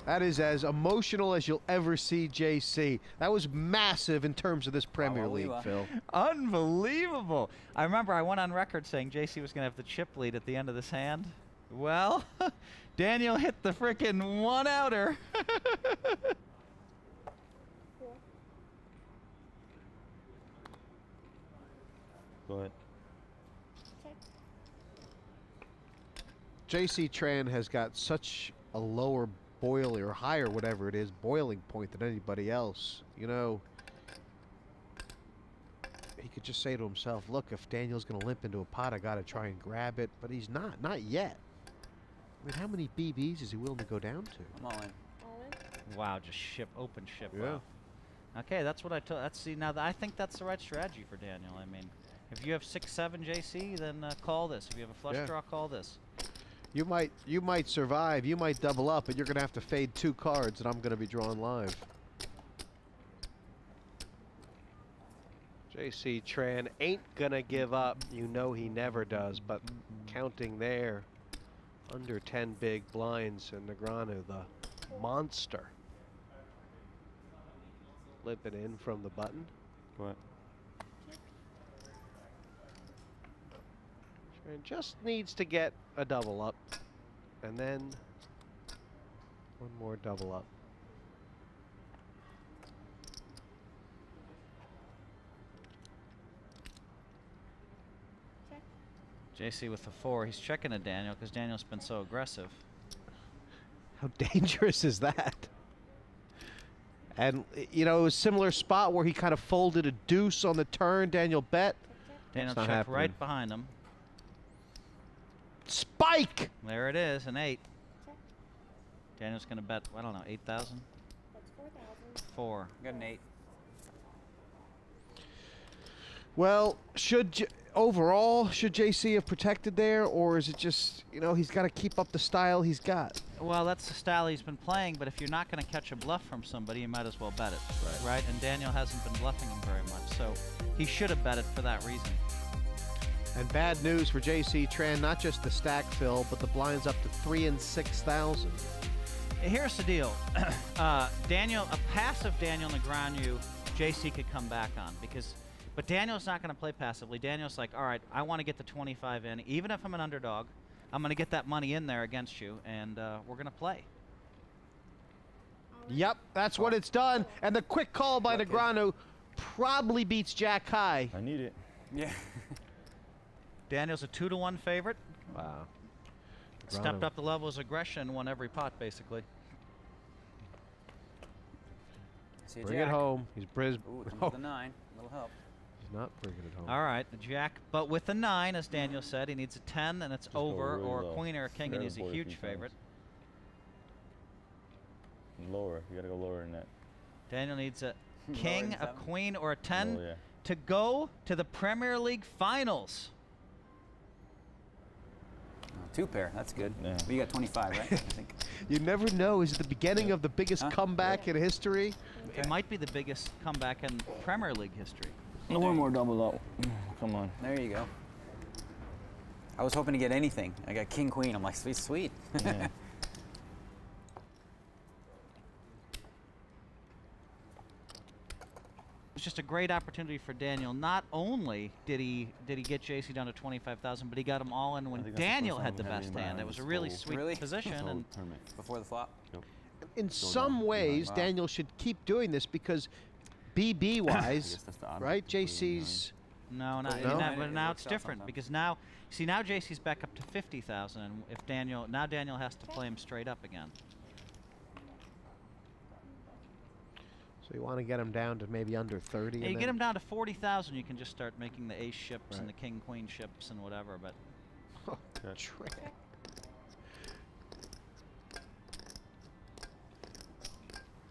That is as emotional as you'll ever see JC. That was massive in terms of this Premier League, Phil. Unbelievable. I remember I went on record saying JC was going to have the chip lead at the end of this hand. Well, (laughs) Daniel hit the frickin' one outer. (laughs) Go ahead. JC Tran has got such a lower boil or higher, whatever it is, boiling point than anybody else. You know, he could just say to himself, look, if Daniel's going to limp into a pot, I got to try and grab it. But he's not, not yet. I mean, how many BBs is he willing to go down to? I'm all in. wow, just ship, open ship. Yeah. Wow. Okay, that's what I told. That's see now. Th I think that's the right strategy for Daniel. I mean, if you have six seven JC, then uh, call this. If you have a flush Yeah. draw, call this. You might, you might survive. You might double up, but you're going to have to fade two cards, and I'm going to be drawing live. JC Tran ain't gonna give up. You know he never does, but counting there, under 10 big blinds, and Negreanu, the monster. Flipping in from the button. Go ahead. Tran just needs to get a double up, and then one more double up. JC with the four. He's checking a Daniel because Daniel's been so aggressive. How (laughs) dangerous is that? And, you know, it was a similar spot where he kind of folded a deuce on the turn. Daniel bet. Daniel It's checked happening. right behind him. Spike! There it is, an eight. Daniel's gonna bet. I don't know, eight thousand. That's 4,000. Four. Got an eight. Well, should J overall should JC have protected there, or is it just you know he's got to keep up the style he's got? Well, that's the style he's been playing, but if you're not going to catch a bluff from somebody, you might as well bet it. Right. Right? And Daniel hasn't been bluffing him very much, so he should have bet it for that reason. And bad news for JC Tran, not just the stack Phil, but the blinds up to three and six thousand. Here's the deal. (clears throat) uh, Daniel, a passive Daniel Negreanu, JC could come back on because, but Daniel's not going to play passively. Daniel's like, all right, I want to get the 25 in, even if I'm an underdog. I'm going to get that money in there against you, and uh, we're going to play. Yep, that's what it's done. And the quick call by Negreanu probably beats Jack High. I need it. Yeah. (laughs) Daniel's a two to one favorite. Wow. Stepped up the levels of aggression, won every pot basically. See Bring jack. it home. He's Bris. Ooh, it's Oh, the (laughs) nine. Little help. he's not bringing it home. All right, the jack, but with the nine, as Daniel said, he needs a 10 and it's go over, really or a queen or a king, and he's a huge favorite. times. Lower. You gotta go lower than that. Daniel needs a (laughs) king, a queen, or a 10 Oh, yeah. to go to the Premier League finals. Two pair, that's good. Yeah. But you got 25, right? I think. (laughs) You never know. Is it the beginning of the biggest Huh? comeback in history? It might be the biggest comeback in Premier League history. No one more double up. Mm, come on. There you go. I was hoping to get anything. I got king, queen. I'm like, sweet, sweet. Yeah. (laughs) It was just a great opportunity for Daniel. Not only did he did he get JC down to 25,000, but he got them all in when think that's the Daniel had the time we had best hand. It man was a really sold. sweet Really? position. And. Before the flop. In Go some down. ways, Wow. Daniel should keep doing this because BB wise, (coughs) guess that's the odd right? one. JC's. No, not, No? not- but now it's different because now, see, now JC's back up to 50,000, and if Daniel, now Daniel has to play him straight up again. So you want to get them down to maybe under 30. Yeah, you get them down to 40,000, you can just start making the ace ships Right. and the king queen ships and whatever. But (laughs) Oh, trick.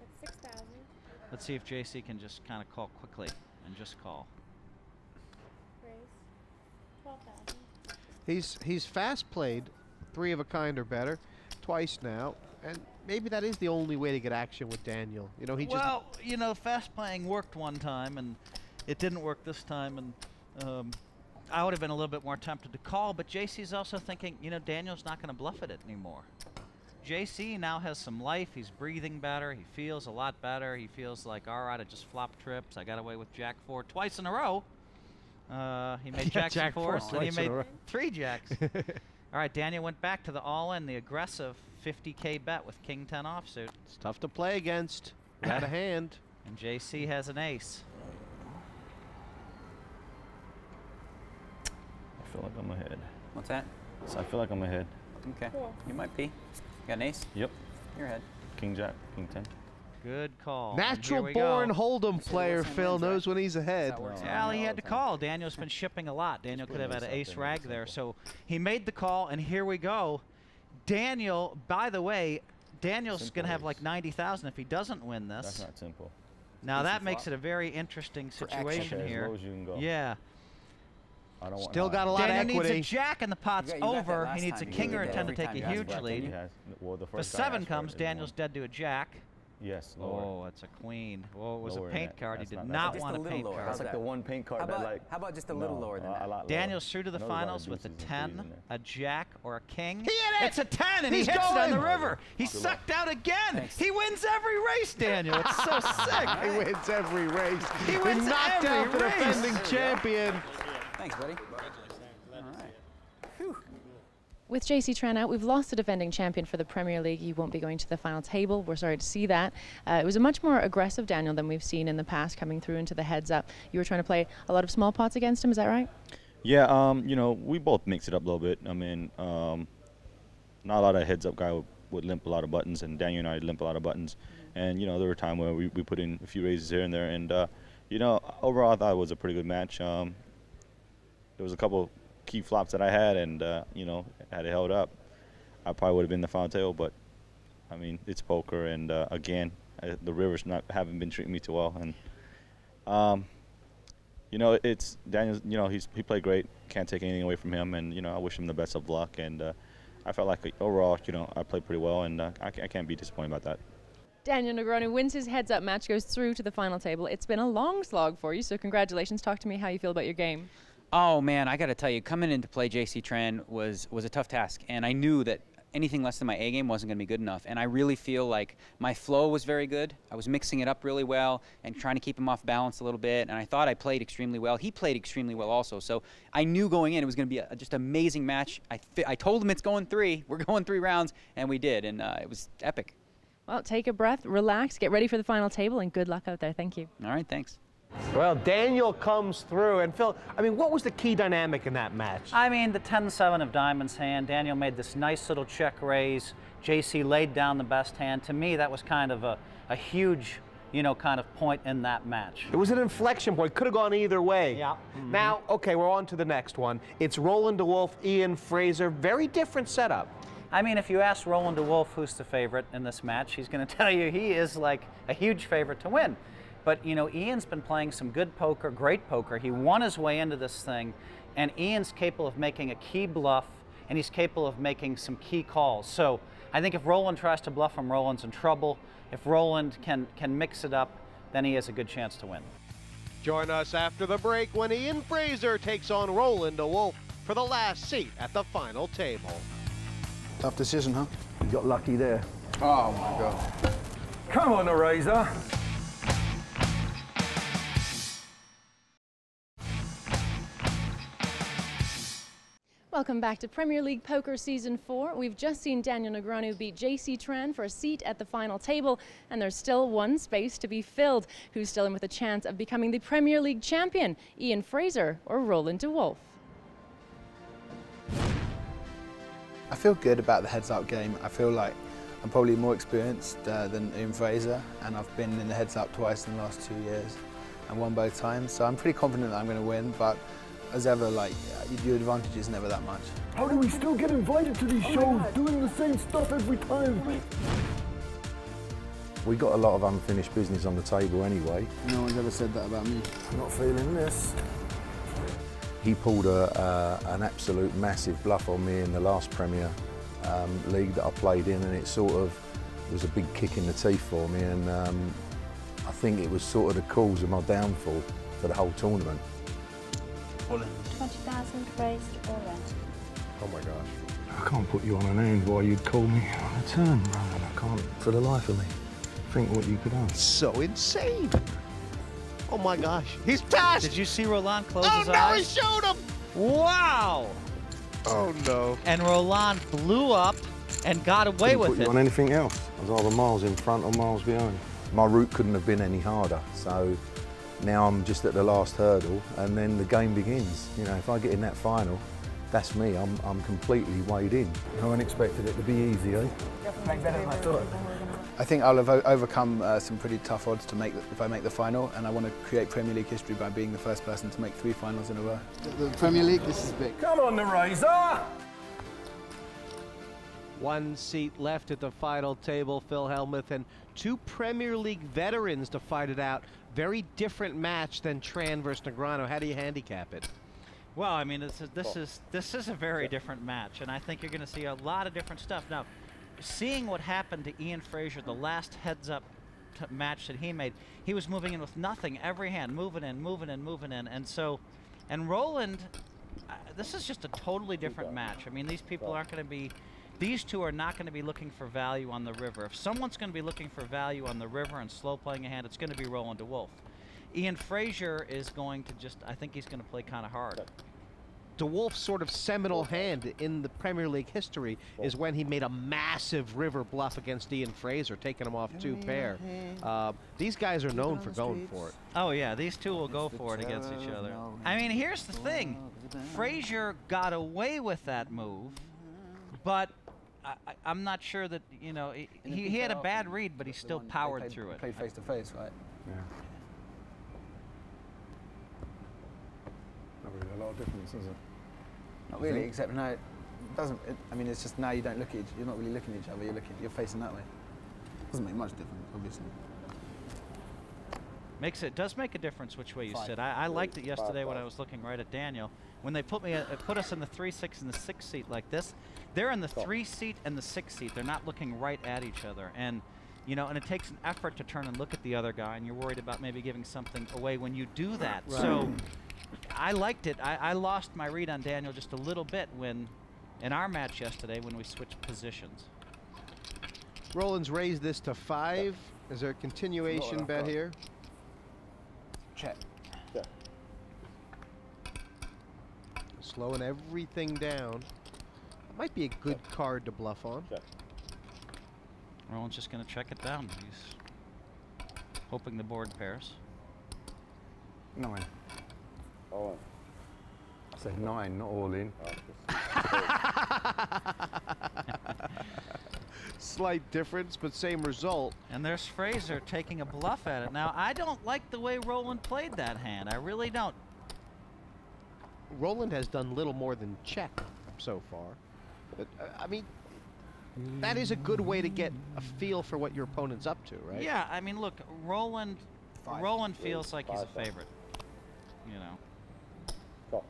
That's six thousand. let's see if JC can just kind of call quickly and just call. Raise. Twelve thousand. He's he's fast played, three of a kind or better, twice now, and maybe that is the only way to get action with Daniel. You know, he just well, you know, fast playing worked one time, and it didn't work this time, and um, I would have been a little bit more tempted to call. But JC's also thinking, you know, Daniel's not going to bluff at it anymore. JC now has some life. He's breathing better. He feels a lot better. He feels like, all right, I just flopped trips. I got away with Jack four twice in a row. Uh, he made (laughs) Yeah, jacks Jack and four fours, and he twice in a made row. three jacks. (laughs) all right, Daniel went back to the all-in, the aggressive 50k bet with King 10 offsuit. it's tough to play against. Out of (coughs) hand. And JC has an ace. I feel like I'm ahead. What's that? So I feel like I'm ahead. Okay. Cool. You might be. Got an ace? Yep. You're ahead. King Jack, King 10. Good call. Natural born go. Hold'em player Phil knows when he's ahead. That works. Well, he had to call. Daniel's been shipping a lot. Daniel could have had an ace rag there. So he made the call, and here we go. Daniel, by the way, Daniel's going to have like 90,000 if he doesn't win this. That's not simple. Now Decent that makes flop. it a very interesting situation Okay, here. As low as you can go. Yeah. I don't want Still got a lot Daniel of needs a jack and the pot's You got- you over. He needs a king or a 10 to take a huge it, lead. didn't He you? has, well, the If first guy seven asked for it, comes, Daniel's dead to a jack. Yes, oh, lower. Oh, it's a queen. Well, it was Lower a paint card. That's he did not- not want a a paint lower. card. That's like the one paint card How that about, like. how about just a little no, lower than a- that? a lot lower. Daniel's through to the finals with a 10, threes in there. a jack, or a king. He hit it! It's a 10, and He's he hits it on the river. He Good luck. sucked out again. Thanks. He wins every race, Daniel. It's so (laughs) sick. He wins every race. He wins knocked out the defending champion. Thanks, buddy. All right. Phew. With JC Tran out, we've lost the defending champion for the Premier League. He won't be going to the final table. We're sorry to see that. Uh, it was a much more aggressive Daniel than we've seen in the past, coming through into the heads up. You were trying to play a lot of small pots against him, is that right? Yeah, um, you know, we both mix it up a little bit. I mean, um, not a lot of heads up guy would, would limp a lot of buttons, and Daniel and I limp a lot of buttons. And you know, there were times where we, we put in a few raises here and there, and uh, you know, overall I thought it was a pretty good match. Um, there was a couple key flops that I had, and uh, you know, had it held up, I probably would have been the final table. But I mean, it's poker, and uh, again, uh, the rivers not haven't been treating me too well, and um, you know, it's Daniel. You know, he's he played great. Can't take anything away from him, and you know, I wish him the best of luck. And uh, I felt like overall, you know, I played pretty well, and uh, I, I can't be disappointed about that. Daniel Negreanu wins his heads up match, goes through to the final table. It's been a long slog for you, so congratulations. Talk to me how you feel about your game. Oh man, I got to tell you, coming in to play JC Tran was was a tough task, and I knew that anything less than my A game wasn't going to be good enough. And I really feel like my flow was very good. I was mixing it up really well and trying to keep him off balance a little bit. And I thought I played extremely well. He played extremely well also. So I knew going in it was going to be a just amazing match. I I told him it's going three. (laughs) We're going three rounds, and we did, and uh, it was epic. Well, take a breath, relax, get ready for the final table, and good luck out there. Thank you. All right, thanks. Well, Daniel comes through. And Phil, I mean, what was the key dynamic in that match? I mean, the 10-7 of diamonds hand, Daniel made this nice little check raise. JC laid down the best hand. To me, that was kind of a, a huge, you know, kind of point in that match. It was an inflection point. Could have gone either way. Yeah. Mm-hmm. Now, okay, we're on to the next one. It's Roland De Wolfe, Ian Frazer. Very different setup. I mean, if you ask Roland De Wolfe who's the favorite in this match, he's going (laughs) to tell you he is like a huge favorite to win. But you know, Ian's been playing some good poker, great poker. He won his way into this thing, and Ian's capable of making a key bluff, and he's capable of making some key calls. So I think if Roland tries to bluff him, Roland's in trouble. If Roland can can mix it up, then he has a good chance to win. Join us after the break when Ian Frazer takes on Roland De Wolfe for the last seat at the final table. Tough decision, huh? You got lucky there. Oh my god. Come on, Eraser. Welcome back to Premier League Poker Season 4. We've just seen Daniel Negreanu beat JC Tran for a seat at the final table, and there's still one space to be filled. Who's still in with a chance of becoming the Premier League champion? Ian Frazer or Roland De Wolfe? I feel good about the heads-up game. I feel like I'm probably more experienced uh, than Ian Frazer, and I've been in the heads-up twice in the last two years and won both times. So I'm pretty confident that I'm going to win, but as ever, like your advantage is never that much. How do we still get invited to these shows, doing the same stuff every time? We got a lot of unfinished business on the table anyway. No one's ever said that about me. I'm not feeling this. He pulled a, uh, an absolute massive bluff on me in the last Premier um, League that I played in, and it sort of was a big kick in the teeth for me. And um, I think it was sort of the cause of my downfall for the whole tournament. 20,000 raised or rent. Oh my gosh. I can't put you on an end why you'd call me on a turn, Roland. I can't, for the life of me, think what you could ask. So insane. Oh my gosh. He's passed. Did you see Roland close oh, his no, eyes? he showed him. Wow! Oh no. And Roland blew up and got away Couldn't with put it. you on anything else. I was either miles in front or miles behind. My route couldn't have been any harder, so now I'm just at the last hurdle and then the game begins. You know, if I get in that final, that's me. I'm, I'm completely weighed in. No I unexpected it to be easy, eh? I think I'll have overcome uh, some pretty tough odds to make the, if I make the final, and I want to create Premier League history by being the first person to make three finals in a row. The, the Premier League, this is big. Come on, the Razor! One seat left at the final table, Phil Hellmuth, and two Premier League veterans to fight it out. Very different match than Tran versus Negreanu. How do you handicap it? Well, I mean, this is this is this is a very different match, and I think you're going to see a lot of different stuff. Now, seeing what happened to Ian Frazer, the last heads-up match that he made, he was moving in with nothing every hand, moving in, moving in, moving in, and so, and Roland, uh, this is just a totally different match. I mean, these people aren't going to be. These two are not going to be looking for value on the river. If someone's going to be looking for value on the river and slow playing a hand, it's going to be Roland De Wolfe. Ian Frazer is going to just, I think he's going to play kind of hard. De Wolfe's sort of seminal hand in the Premier League history is when he made a massive river bluff against Ian Fraser, taking him off two pair. Uh, these guys are known for going for it. Oh yeah, these two will go for it against each other. I mean, here's the thing. Frazer got away with that move, but I, I- I'm not sure that, you know, he, he he had a bad read, but he still powered through it. Played face to face, right? Yeah. Not really a lot of difference, is it? Not really, think? except now it doesn't. It, I mean, it's just now you don't look at each. You're not really looking at each other. You're looking. You're facing that way. Doesn't make much difference, obviously. Makes it does make a difference which way you Five. sit. I, I liked it Five, yesterday when five. I was looking right at Daniel. When they put me, uh, put us in the three, six, and the six seat like this, they're in the three seat and the six seat. They're not looking right at each other, and you know, and it takes an effort to turn and look at the other guy, and you're worried about maybe giving something away when you do that. So, I liked it. I, I lost my read on Daniel just a little bit when, in our match yesterday, when we switched positions. Roland's raised this to five. Is there a continuation I've bet got. here? Check. Yeah. Slowing everything down. Might be a good card to bluff on. Roland's just going to check it down. He's hoping the board pairs. Nine. Oh, I said nine, not all in. (laughs) (laughs) Slight difference, but same result. And there's Frazer taking a bluff at it. Now, I don't like the way Roland played that hand. I really don't. Roland has done little more than check so far. But, uh, I mean, that is a good way to get a feel for what your opponent's up to, right? Yeah, I mean, look, Roland Five. Roland feels like he's a Five. favorite. You know. Call.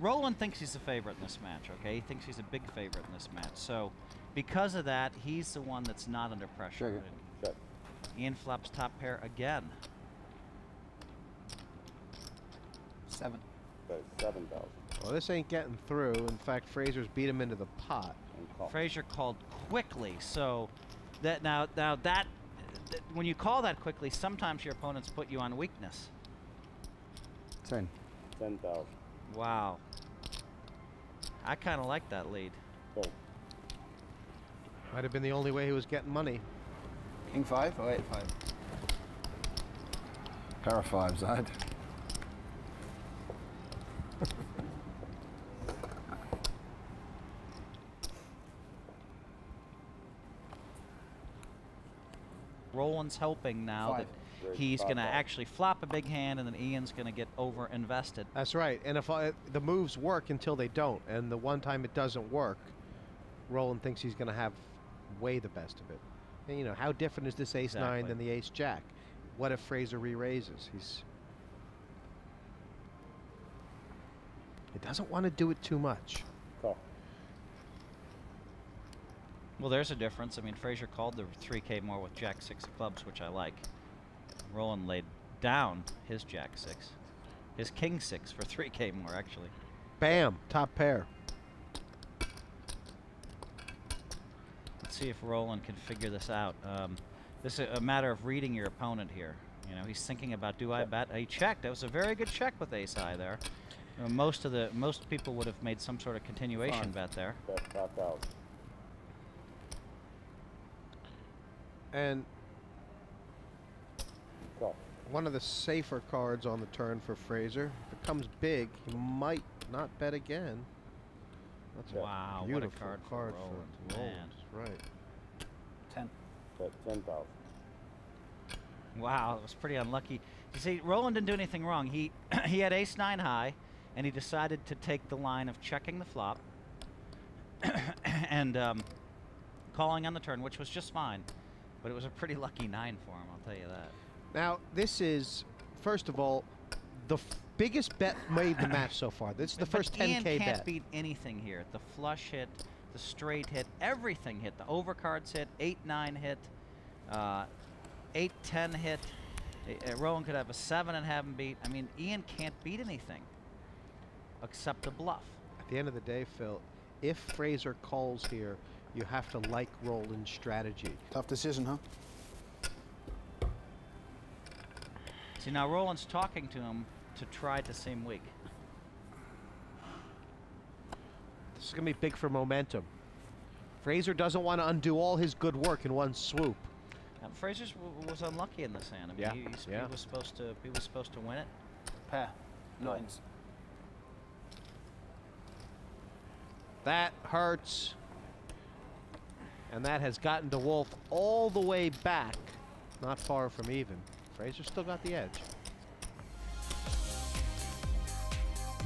Roland thinks he's a favorite in this match, okay? He thinks he's a big favorite in this match. So, because of that, he's the one that's not under pressure. Check. Ian flops top pair again. Seven. Bet seven thousand. Well, this ain't getting through. In fact, Frazer's beat him into the pot. And call. Frazer called quickly, so that now now that th- when you call that quickly, sometimes your opponents put you on weakness. Ten. Ten thousand. Wow. I kind of like that lead. Call. Might have been the only way he was getting money. King five or eight five? Pair of fives, (laughs) Roland's hoping now Five. that he's going to actually flop a big hand, and then Ian's going to get over invested. That's right. And if I, eh, the moves work until they don't, and the one time it doesn't work, Roland thinks he's going to have way the best of it. And you know, how different is this ace nine than the ace jack? What if Frazer re-raises? He's he doesn't want to do it too much. Call. Well, there's a difference. I mean, Frazer called the 3K more with Jack six of clubs, which I like. Roland laid down his Jack six, his King six for 3K more actually. Bam, top pair. Let's see if Roland can figure this out. Um, this is a matter of reading your opponent here. You know, he's thinking about do I bet? He checked. That was a very good check with ace high there. You know, most of the most people would have made some sort of continuation Fine. bet there. Bet five And Call. one of the safer cards on the turn for Frazer. If it comes big, he might not bet again. That's a Wow, what a beautiful card for Roland, for Roland. man. Right. Ten. Bet ten thousand. Wow, it was pretty unlucky. You see, Roland didn't do anything wrong. He (clears throat) he had ace nine high, and he decided to take the line of checking the flop (clears throat) and um, calling on the turn, which was just fine. But it was a pretty lucky nine for him, I'll tell you that. Now, this is, first of all, the f- biggest bet made in the match so far. This is the But first Ian 10K can't bet. beat anything here. The flush hit, the straight hit, everything hit. The overcards hit, 8-9 hit, uh, 8-10 hit. Uh, Rowan could have a 7 and have him beat. I mean, Ian can't beat anything except a bluff. At the end of the day, Phil, if Frazer calls here, you have to like Roland's strategy. Tough decision, huh? See, now Roland's talking to him to try to seem weak. This is going to be big for momentum. Frazer doesn't want to undo all his good work in one swoop. Um, Frazer's w- was unlucky in this hand. I mean, Yeah, he, he's- yeah. he was supposed to he was supposed to win it. Pair. Nines. That hurts. And that has gotten De Wolfe all the way back, not far from even. Frazer still got the edge.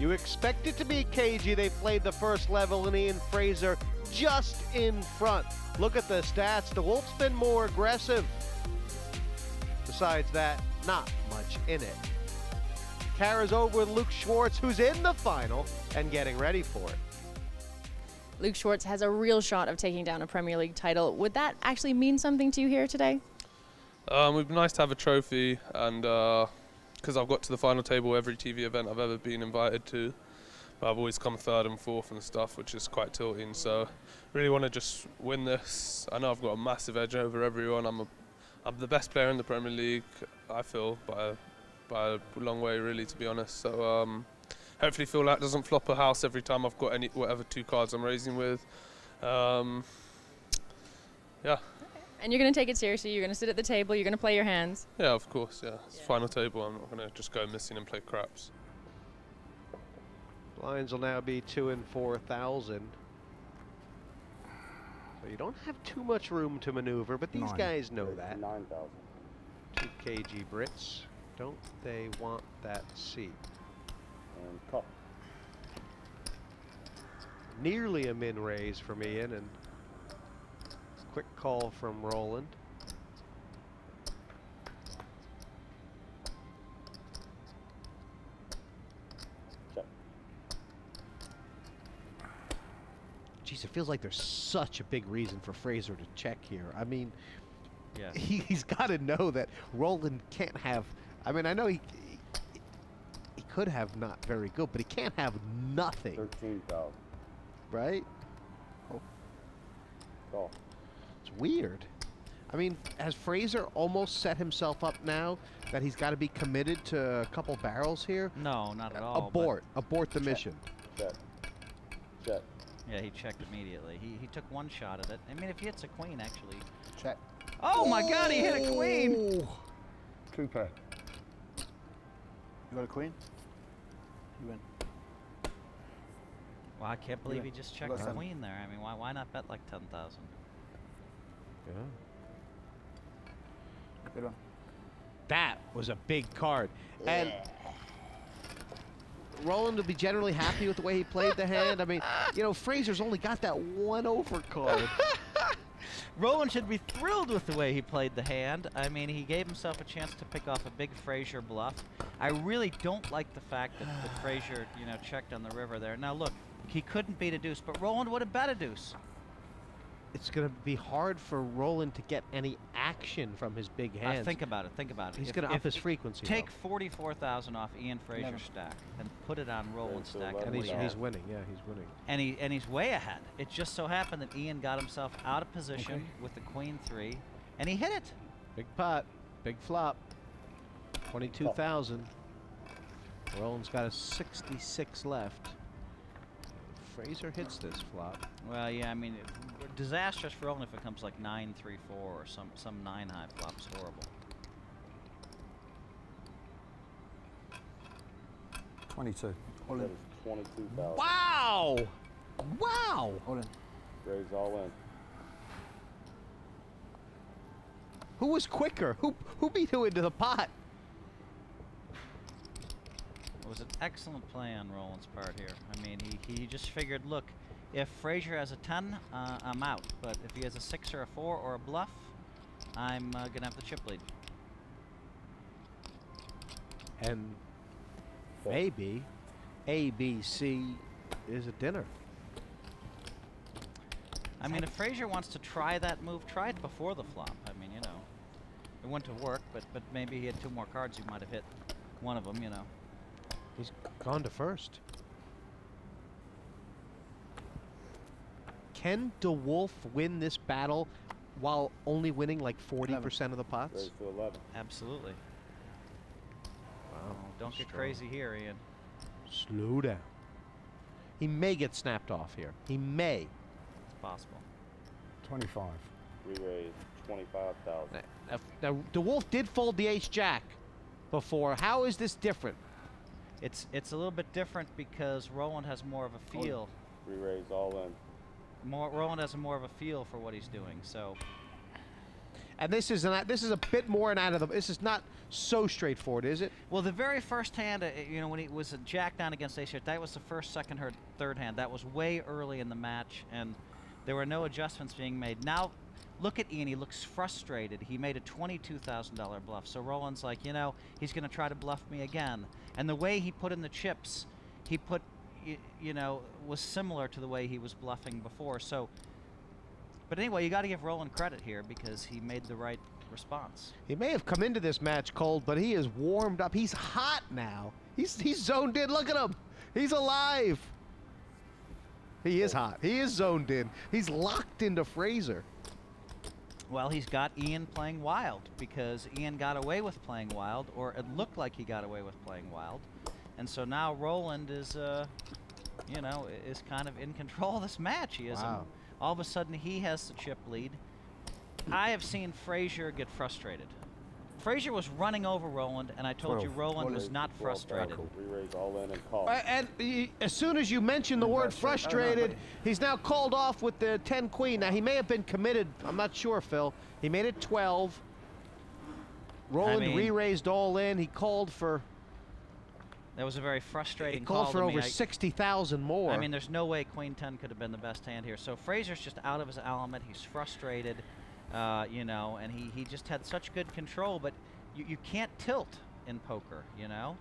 You expect it to be cagey. They played the first level and Ian Frazer just in front. Look at the stats. De Wolfe's been more aggressive. Besides that, not much in it. Kara's over with Luke Schwartz, who's in the final and getting ready for it. Luke Schwartz has a real shot of taking down a Premier League title. Would that actually mean something to you here today? Um, it'd be nice to have a trophy, and because I've got to the final table every TV event I've ever been invited to, but I've always come third and fourth and stuff, which is quite tilting. So, really want to just win this. I know I've got a massive edge over everyone. I'm a, I'm the best player in the Premier League. I feel by a, by a long way, really, to be honest. So. Um, Hopefully, Phil Laak doesn't flop a house every time I've got any whatever two cards I'm raising with. Um, yeah, And you're going to take it seriously. You're going to sit at the table. You're going to play your hands. Yeah, of course, yeah. It's final table. I'm not going to just go missing and play craps. Blinds will now be two and four thousand. So you don't have too much room to maneuver, but these Nine. guys know that. Nine thousand. Two kg Brits. Don't they want that seat? and. Nearly a min raise from Ian and quick call from Roland. Check. Jeez, it feels like there's such a big reason for Frazer to check here. I mean, yeah. (laughs) he, has got to know that Roland can't have. I mean, I know he could have not very good, but he can't have nothing. Thirteen thousand. Right? Oh, It's weird. I mean, has Frazer almost set himself up now that he's got to be committed to a couple barrels here? No, not at all. Abort. Abort the mission. Check. Check. Yeah, he checked immediately. He, he took one shot at it. I mean, if he hits a queen, actually. Check. Oh my God, he hit a queen! Two pair. You got a queen? You win. Well, I can't believe he just checked got the queen there. I mean, why, why not bet like 10,000? Yeah. Good one. That was a big card. And Roland will be generally happy with the way he played the hand. I mean, you know, Frazer's only got that one over card. (laughs) Roland should be thrilled with the way he played the hand. I mean, he gave himself a chance to pick off a big Frazer bluff. I really don't like the fact that, that (sighs) Frazer, you know, checked on the river there. Now look, he couldn't beat a deuce, but Roland would have bet a deuce. It's going to be hard for Roland to get any action from his big Uh, hands. think about it. Think about it. He's gonna up his frequency, Take though. forty-four thousand off Ian Frazer's Eleven. stack and put it on Roland's so stack. eleven and he's, he's winning. Yeah, he's winning. and he and he's way ahead. It just so happened that Ian got himself out of position Okay. with the queen three, and he hit it. Big pot, big flop. 22,000. Roland's got a 66 left. Frazer hits this flop. Well, yeah, I mean, it- disastrous for Roland if it comes like nine three four or some some nine high flop. flop's horrible. 22. That is twenty-two thousand. Wow! Wow! Hold in. Raise all in. Who was quicker? Who who beat who into the pot? It was an excellent play on Roland's part here. I mean, he, he just figured, look, if Frazer has a 10, uh, I'm out. But if he has a 6 or a 4 or a bluff, I'm uh, going to have the chip lead. And maybe ABC is a dinner. I mean, if Frazer wants to try that move, try it before the flop. I mean, you know, it wouldn't have worked, but, but maybe he had two more cards, he might have hit one of them, you know. He's gone to first. Can De Wolfe win this battle while only winning like 40% of the pots? To eleven. Absolutely. Wow. Oh, don't get strong. crazy here, Ian. Slow down. He may get snapped off here. He may. It's possible. 25. Re-raise twenty-five thousand. Now, now De Wolfe did fold the ace jack before. How is this different? It's it's a little bit different because Roland has more of a feel. Re-raise all in. More Roland has more of a feel for what he's doing. So And this is an this is a bit more an out of the. This is not so straightforward, is it? Well, the very first hand, uh, you know, when he was a jack down against ace that was the first, second, or third hand. That was way early in the match, and there were no adjustments being made. Now, look at Ian. He looks frustrated. He made a $22,000 bluff. So Roland's like, you know, he's going to try to bluff me again. And the way he put in the chips, he put, you know, was similar to the way he was bluffing before. So, but anyway, you got to give Roland credit here because he made the right response. He may have come into this match cold, but he is warmed up. He's hot now. He's he's zoned in. Look at him. He's alive. He is hot. He is zoned in. He's locked into Frazer. Well, he's got Ian playing wild because Ian got away with playing wild, or it looked like he got away with playing wild. And so now Roland is, uh, you know, is kind of in control of this match. He is. Wow. all of a sudden, he has the chip lead. I have seen Frazer get frustrated. Frazer was running over Roland, and I told you Twelve. Roland was not to 12 thousand. frustrated. Re-raise all in and call. Uh, and he- as soon as you mention the word frustrated, he's now called off with the 10 queen. Now, he may have been committed. I'm not sure, Phil. He made it 12. Roland mean- re-raised all in. He called for That was a very frustrating he frustrating called call for over 60,000 more. I mean, there's no way Queen 10 could have been the best hand here. So Frazer's just out of his element. He's frustrated, uh, you know, and he, he just had such good control. But you, you can't tilt in poker, you know?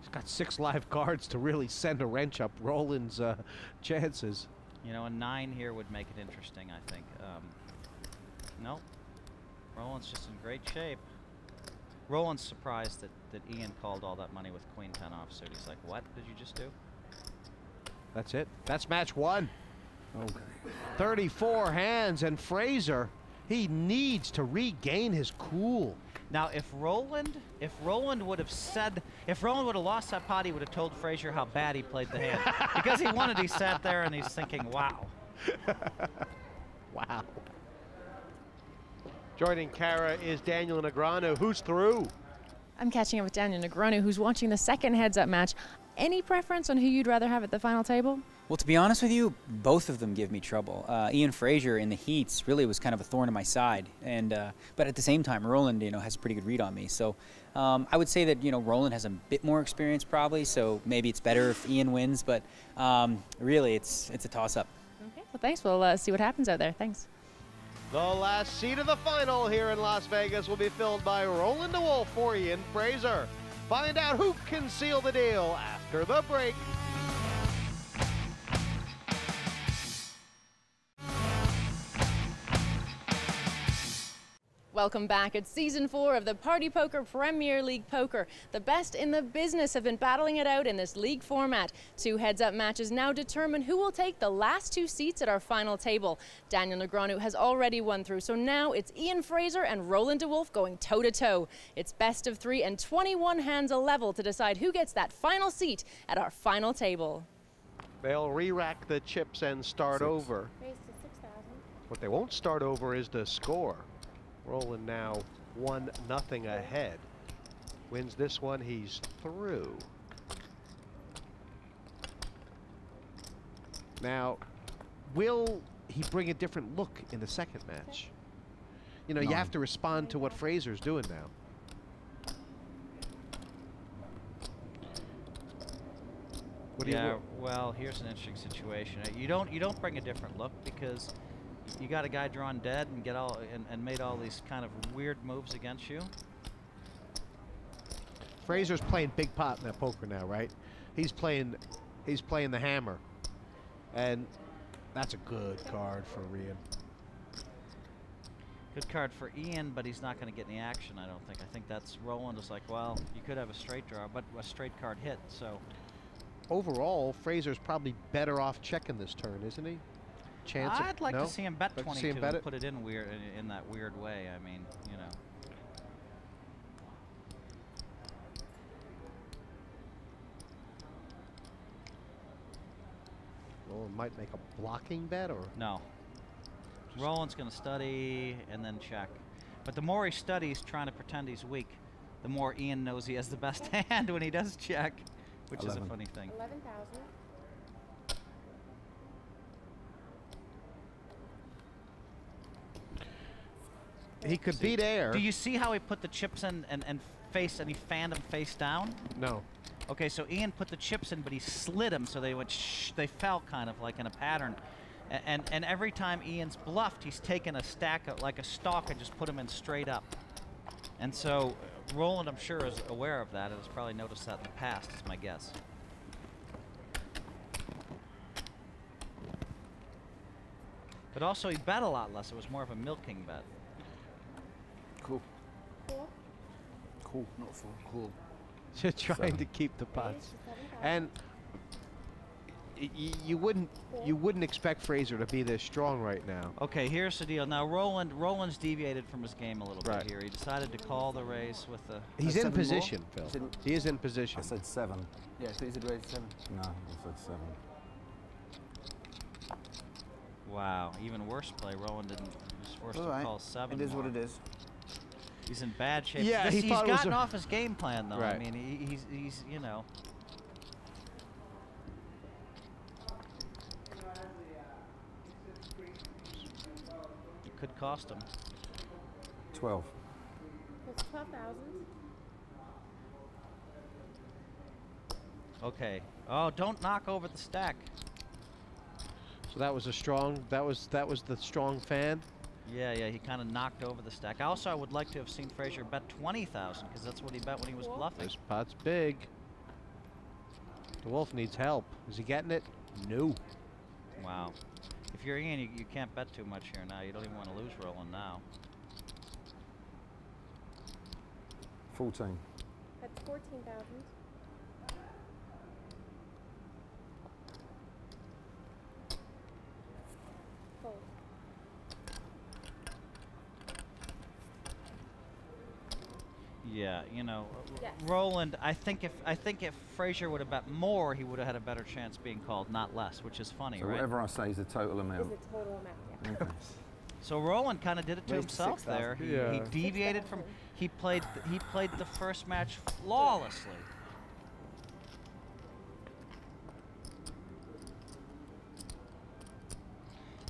He's got six live cards to really send a wrench up Roland's uh, chances. You know, a nine here would make it interesting, I think. Um, nope. Roland's just in great shape. Roland's surprised that, that Ian called all that money with queen 10 offsuit. He's like, what did you just do? That's it. That's match one. Okay. 34 hands, and Frazer, he needs to regain his cool. Now, if Roland, if Roland would have said, if Roland would have lost that pot, he would have told Frazer how bad he played the hand. (laughs) because he wanted, he sat there and he's thinking, wow. (laughs) wow. Joining Kara is Daniel Negreanu, who's through. I'm catching up with Daniel Negreanu, who's watching the second heads-up match. Any preference on who you'd rather have at the final table? Well, to be honest with you, both of them give me trouble. Uh, Ian Frazer in the heats really was kind of a thorn in my side, and uh, but at the same time, Roland, you know, has a pretty good read on me. So um, I would say that you know Roland has a bit more experience probably, so maybe it's better if Ian wins. But um, really, it's it's a toss-up. Okay. Well, thanks. We'll uh, see what happens out there. Thanks. The last seat of the final here in Las Vegas will be filled by Roland De Wolfe for Ian Frazer. Find out who can seal the deal after the break. Welcome back. It's season four of the Party Poker Premier League Poker. The best in the business have been battling it out in this league format. Two heads up matches now determine who will take the last two seats at our final table. Daniel Negreanu has already won through, so now it's Ian Frazer and Roland De Wolfe going toe to toe. It's best of three and 21 hands a level to decide who gets that final seat at our final table. They'll re rack the chips and start Six. over. What they won't start over is the score. Roland now one nothing ahead. Wins this one, he's through. Now, will he bring a different look in the second match? You know, you have to respond to what Frazer's doing now. What do you yeah, wa- well, here's an interesting situation. You don't you don't bring a different look because you got a guy drawn dead and get all and, and made all these kind of weird moves against you. Frazer's playing big pot in that poker now, right? He's playing, he's playing the hammer, and that's a good card for Ian. Good card for Ian, but he's not going to get any action. I don't think. I think that's Roland is like, well, you could have a straight draw, but a straight card hit. So Overall, Frazer's probably better off checking this turn, isn't he? Chance. I'd like no? to see him bet Like 22 him bet and it? put it in weird in, in that weird way. I mean, you know. Roland might make a blocking bet, or No. Roland's going to study and then check. But the more he studies trying to pretend he's weak, the more Ian knows he has the best (laughs) hand when he does check, which is a funny thing. 11,000. He could beat air. Do you see how he put the chips in and, and face and he fanned them face down? No. Okay, so Ian put the chips in, but he slid them so they went shh, they fell kind of like in a pattern. A- And, and every time Ian's bluffed, he's taken a stack of, like a stalk and just put them in straight up. And so uh, Roland, I'm sure, is aware of that and has probably noticed that in the past, is my guess. But also, he bet a lot less. It was more of a milking bet. Cool. Four. Cool. Not full. Cool. (laughs) Just trying Seven. to keep the pots. Raise to 7,000. And y- y- you wouldn't you wouldn't expect Frazer to be this strong right now. Okay, here's the deal. Now Roland, Roland's deviated from his game a little Right. bit here. He decided to call the race with the. He's in seven more? position, Phil. You He is in position. I said seven. Yeah, so you said raise seven. No, I said seven. Wow, even worse play. Roland didn't. He was forced All to right. call seven. It is what it is. He's in bad shape. Yeah, he he's thought it was gotten off his game plan though. I mean, he, he's he's you know. It could cost him. Twelve. It's 12,000. Okay. Oh, don't knock over the stack. So that was a strong. That was that was the strong fan. Yeah, yeah, he kind of knocked over the stack. Also, I would like to have seen Frazer bet 20,000 because that's what he bet when he was bluffing. This pot's big. The wolf needs help. Is he getting it? No. Wow. If you're Ian, you, you can't bet too much here now. You don't even want to lose Roland now. 14. That's 14,000. Fold. Yeah, you know, uh, Yes. Roland. I think if I think if Frazer would have bet more, he would have had a better chance being called, not less, which is funny, So right? whatever I say is the total amount. Is the total amount, yeah. Okay. (laughs) So Roland kind of did it to Raised himself 6,000. there. He, he Yeah. deviated from. He played. He played the first match flawlessly.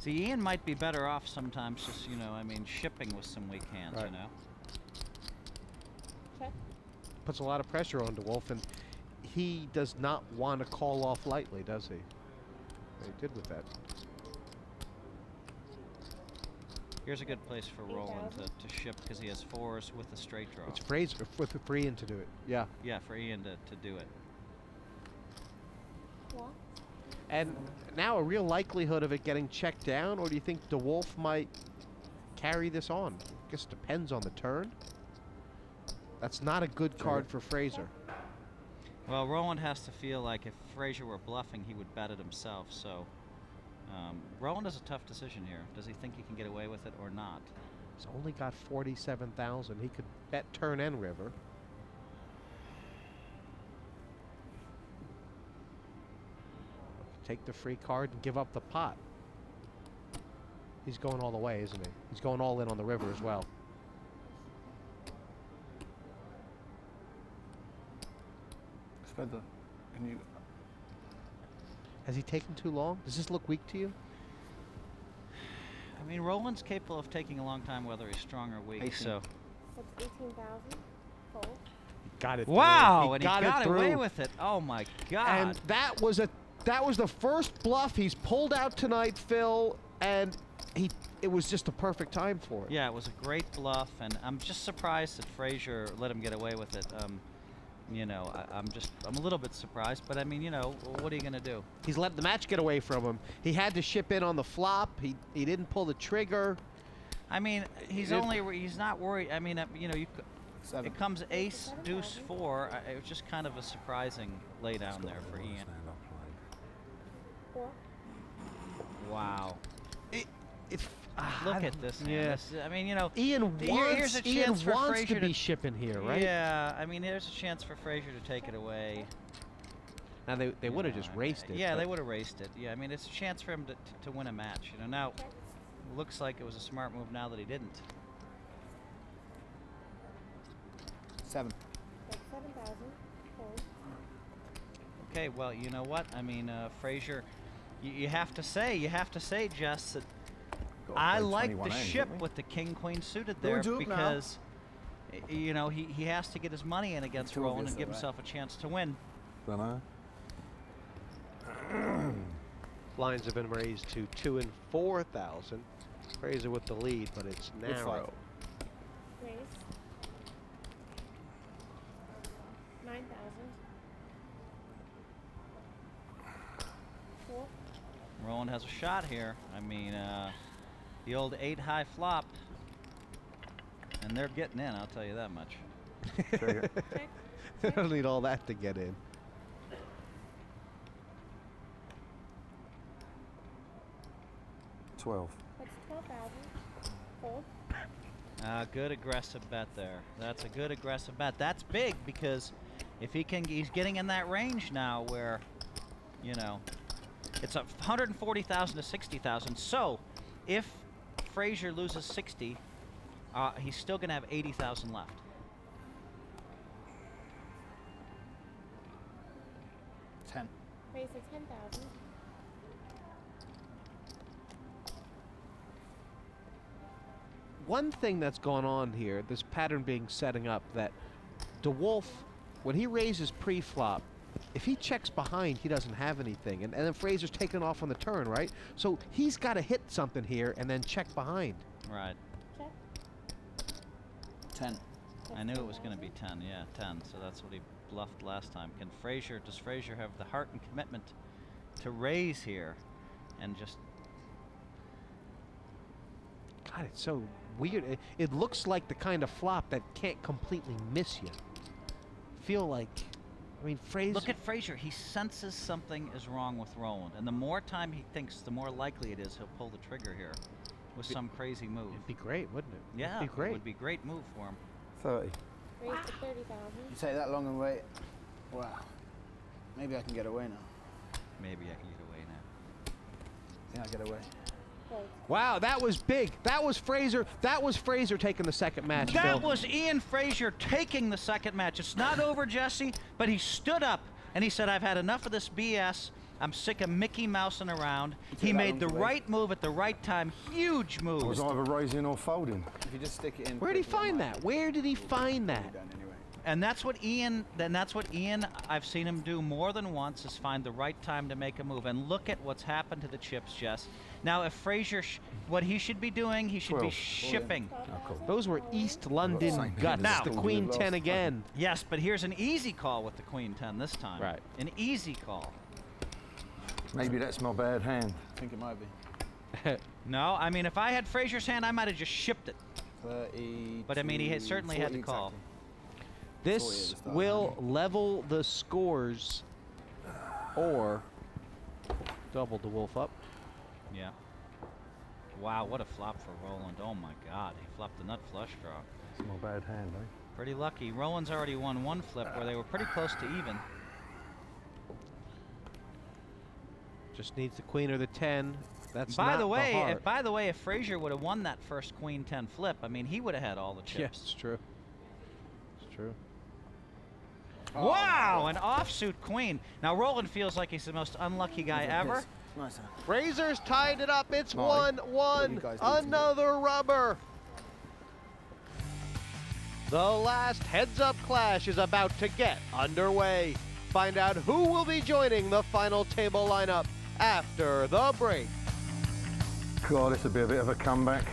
See, Ian might be better off sometimes. Just you know, I mean, shipping with some weak hands. Right. You know. Check. Puts a lot of pressure on De Wolfe, and he does not want to call off lightly, does he? He did with that. Here's a good place for Roland to, to ship because he has fours with a straight draw. It's Frazer with the Brian to do it. Yeah. Yeah, for Ian to, to do it. Block. And now a real likelihood of it getting checked down, or do you think De Wolfe might carry this on? I guess it depends on the turn. That's not a good card for Frazer. Well, Roland has to feel like if Frazer were bluffing, he would bet it himself. So, um, Roland has a tough decision here. Does he think he can get away with it or not? He's only got 47,000. He could bet turn and river. Take the free card and give up the pot. He's going all the way, isn't he? He's going all in on the river as well. Sveta, can you Has he taken too long? Does this look weak to you? I mean, Roland's capable of taking a long time, whether he's strong or weak. 18. So, That's 18,000. Fold. Got it. wow, He and got he it got away with it. Oh my God! And that was a that was the first bluff he's pulled out tonight, Phil, and he it was just the perfect time for it. yeah, it was a great bluff, and I'm just surprised that Frazer let him get away with it. Um, you know, I, I'm just I'm a little bit surprised, but I mean, you know, what are you gonna do? He's let the match get away from him. He had to ship in on the flop. He he didn't pull the trigger. I mean, he's did- only, he's not worried. I mean, uh, you know, you, Seven. it comes ace, deuce, four. Uh, it was just kind of a surprising laydown there for Ian. Four. Wow. It, it, Look at this. man. yeah. This- I mean, you know, Ian here- wants, here's a Ian chance for wants to be shipping here, right? Yeah, I mean, there's a chance for Frazer to take it away. Now they they would have just raced it. Yeah, they would have raced it. Yeah, I mean, it's a chance for him to, to, to win a match. You know, now looks like it was a smart move now that he didn't. Seven. 7,000. Okay, well, you know what? I mean, uh, Frazer, you, you have to say, you have to say, Jess, that Gotta I like the ends, ship with the king queen suited there into now. because, you know, he, he has to get his money in against too Roland and give though, right? himself a chance to win. Dunno. (clears throat) lines have been raised to two and four thousand. Frazer with the lead, but it's Good fight. narrow. Raise. 9,000. Four. Roland has a shot here. I mean, uh, the old eight high flop, and they're getting in. I'll tell you that much. (laughs) (laughs) They don't need all that to get in. Twelve. That's 12,000. Fold. Uh, good aggressive bet there. That's a good aggressive bet. That's big because if he can, he's getting in that range now where, you know, it's a 140,000 to 60,000. So, if Frazer loses 60, uh, he's still going to have 80,000 left. Ten. Raise to 10,000. One thing that's gone on here, this pattern being setting up, that De Wolfe, when he raises pre-flop, if he checks behind, he doesn't have anything. And, and then Frazer's taking off on the turn, right? So he's got to hit something here and then check behind. Right. Check. Ten. I knew it was going to be 10. Yeah, 10. So that's what he bluffed last time. Can Frazer, does Frazer have the heart and commitment to raise here? and just God, it's so weird. It, it looks like the kind of flop that can't completely miss you. Feel like, I mean, Frazer. Look at Frazer. He senses something is wrong with Roland, and the more time he thinks, the more likely it is he'll pull the trigger here with Be- some crazy move. It'd be great, wouldn't it? Yeah, It'd be great. It would be a great move for him. 30. Raise to 30,000. You take that long and wait. Wow. Maybe I can get away now. Maybe I can get away now. think I get away. Wow, that was big. That was Frazer. That was Frazer taking the second match. That Phil. was Ian Frazer taking the second match. It's not over, Jesse, but he stood up and he said, I've had enough of this BS. I'm sick of Mickey Mousing around. He that made the to wait. right move at the right time. Huge move. I was either raising or folding. If you just stick it in. Where did he find that? Where did he find that? Done anyway. And that's what Ian, then that's what Ian, I've seen him do more than once, is find the right time to make a move. And look at what's happened to the chips, Jess. Now, if Frazer, sh- what he should be doing, he should be Twelve. Oh, shipping. Oh, oh, Those were East London Same guts. Now- the Queen 10 again. Yes, but here's an easy call with the Queen 10 this time. Right. An easy call. Maybe that's my bad hand. I think it might be. (laughs) No, I mean, if I had Frazer's hand, I might have just shipped it. 30. But I mean, he had certainly had to call. This will level the scores or double the wolf up. Yeah. Wow, what a flop for Roland. Oh my god, he flopped the nut flush draw. It's my bad hand, eh? Pretty lucky. Roland's already won one flip where they were pretty close to even. Just needs the queen or the 10. That's by not the way, heart. if, by the way, if Frazer would have won that first queen 10 flip, I mean, he would have had all the chips. Yes, it's true. It's true. Wow, an offsuit queen. Now Roland feels like he's the most unlucky guy ever. Nice. Razor's tied it up. It's Molly, 1 what do 1. you guys do to me? Another rubber. The last heads up clash is about to get underway. Find out who will be joining the final table lineup after the break. God, this will be a bit of a comeback.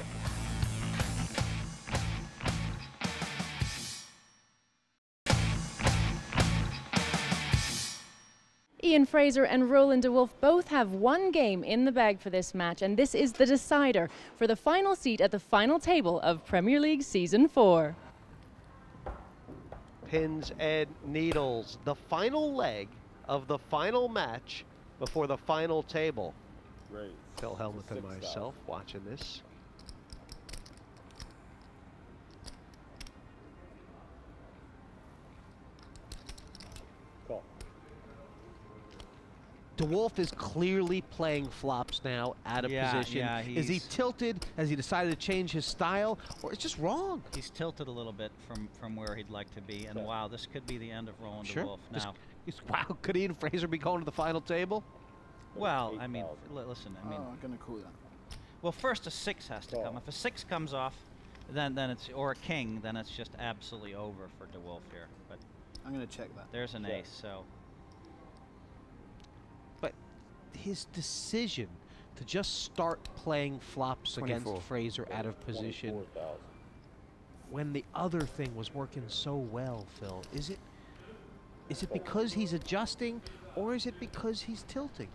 Ian Frazer and Roland De Wolfe both have one game in the bag for this match, and this is the decider for the final seat at the final table of Premier League Season 4. Pins and needles. The final leg of the final match before the final table. Raise. Phil Hellmuth and 6,000. myself watching this. Call. De Wolfe is clearly playing flops now, out of Yeah, position. yeah, is he tilted? Has he decided to change his style? Or it's just wrong? He's tilted a little bit from, from where he'd like to be, and wow, this could be the end of Roland Sure. De Wolfe. This- Now, He's- (laughs) wow, could Ian Frazer be going to the final table? well, I mean, li- listen, I mean, oh, I'm gonna call that. well, first a six has to come. Oh. If a six comes off, then then it's or a king, then it's just absolutely over for De Wolfe here. But I'm gonna check that. there's an Check. ace, so But his decision to just start playing flops against Frazer out of position when the other thing was working so well, Phil, is it is it because he's adjusting or is it because he's tilting?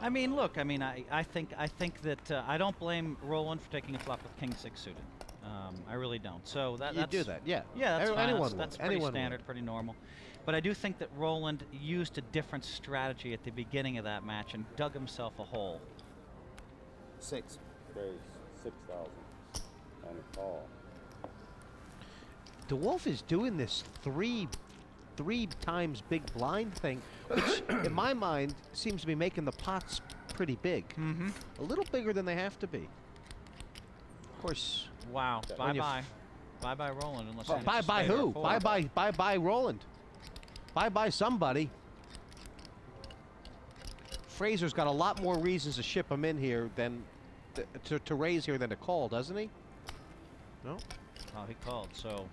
I mean, look, I mean, I, I think I think that uh, I don't blame Roland for taking a flop with king six suited. Um, I really don't. So that You that's, do that, yeah. Yeah, that's Every- fine. anyone that's, that's pretty Anyone would. standard, pretty normal. But I do think that Roland used a different strategy at the beginning of that match and dug himself a hole. Six. Raise 6,000. And a call. De Wolfe is doing this three three times big blind thing, which in my mind seems to be making the pots pretty big. Mm-hmm. A little bigger than they have to be. Of course. Wow. Bye-bye. Bye bye Roland. Unless he Bye gets a bye spade or a who? Bye bye bye bye Roland. Bye bye somebody. Frazer's got a lot more reasons to ship him in here than to, to raise here than to call, doesn't he? No. Oh, he called. So,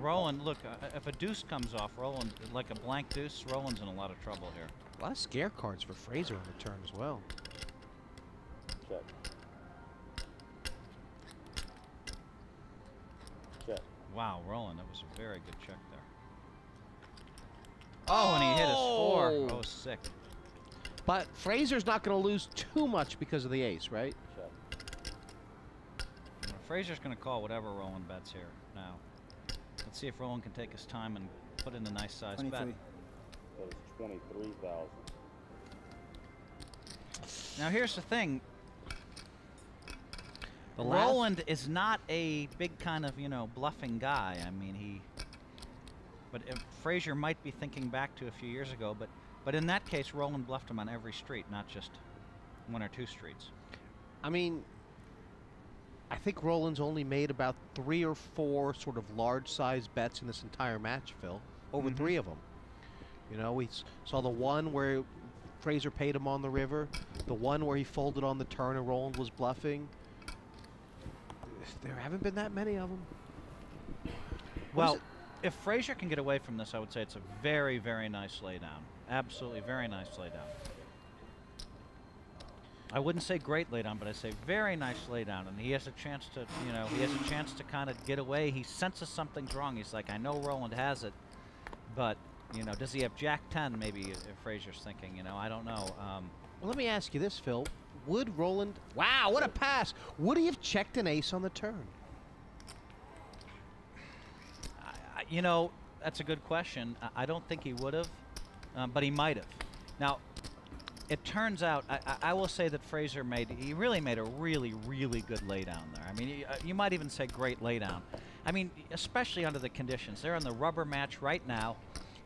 Roland, look, uh, if a deuce comes off, Roland, like a blank deuce, Roland's in a lot of trouble here. A lot of scare cards for Frazer on the turn as well. Check. Check. Wow, Roland, that was a very good check there. Oh, and he hit his oh. four. Oh. Oh, sick. But Frazer's not going to lose too much because of the ace, right? Well, Frazer's going to call whatever Roland bets here now. Let's see if Roland can take his time and put in a nice size bet. 23. That is 23,000. Now here's the thing. The last- Roland is not a big kind of you know bluffing guy. I mean he. But if Frazer might be thinking back to a few years ago, but but in that case, Roland bluffed him on every street, not just one or two streets. I mean, I think Roland's only made about three or four sort of large-sized bets in this entire match, Phil. Over Mhm. three of them. You know, we s- saw the one where Frazer paid him on the river, the one where he folded on the turn and Roland was bluffing. There haven't been that many of them. Well, if Frazer can get away from this, I would say it's a very, very nice laydown. Absolutely very nice laydown. I wouldn't say great laydown, but I say very nice laydown, and he has a chance to, you know, he has a chance to kind of get away. He senses something's wrong. He's like, I know Roland has it, but you know, does he have Jack Ten? Maybe if Frazer's thinking, you know, I don't know. Um, Well, let me ask you this, Phil. Would Roland... Wow, what a pass! Would he have checked an ace on the turn? I- you know, that's a good question. I, I don't think he would have, um, but he might have. Now, it turns out, I, I, I will say that Frazer made, he really made a really, really good laydown there. I mean, you, uh, you might even say great laydown. I mean, especially under the conditions. They're in the rubber match right now.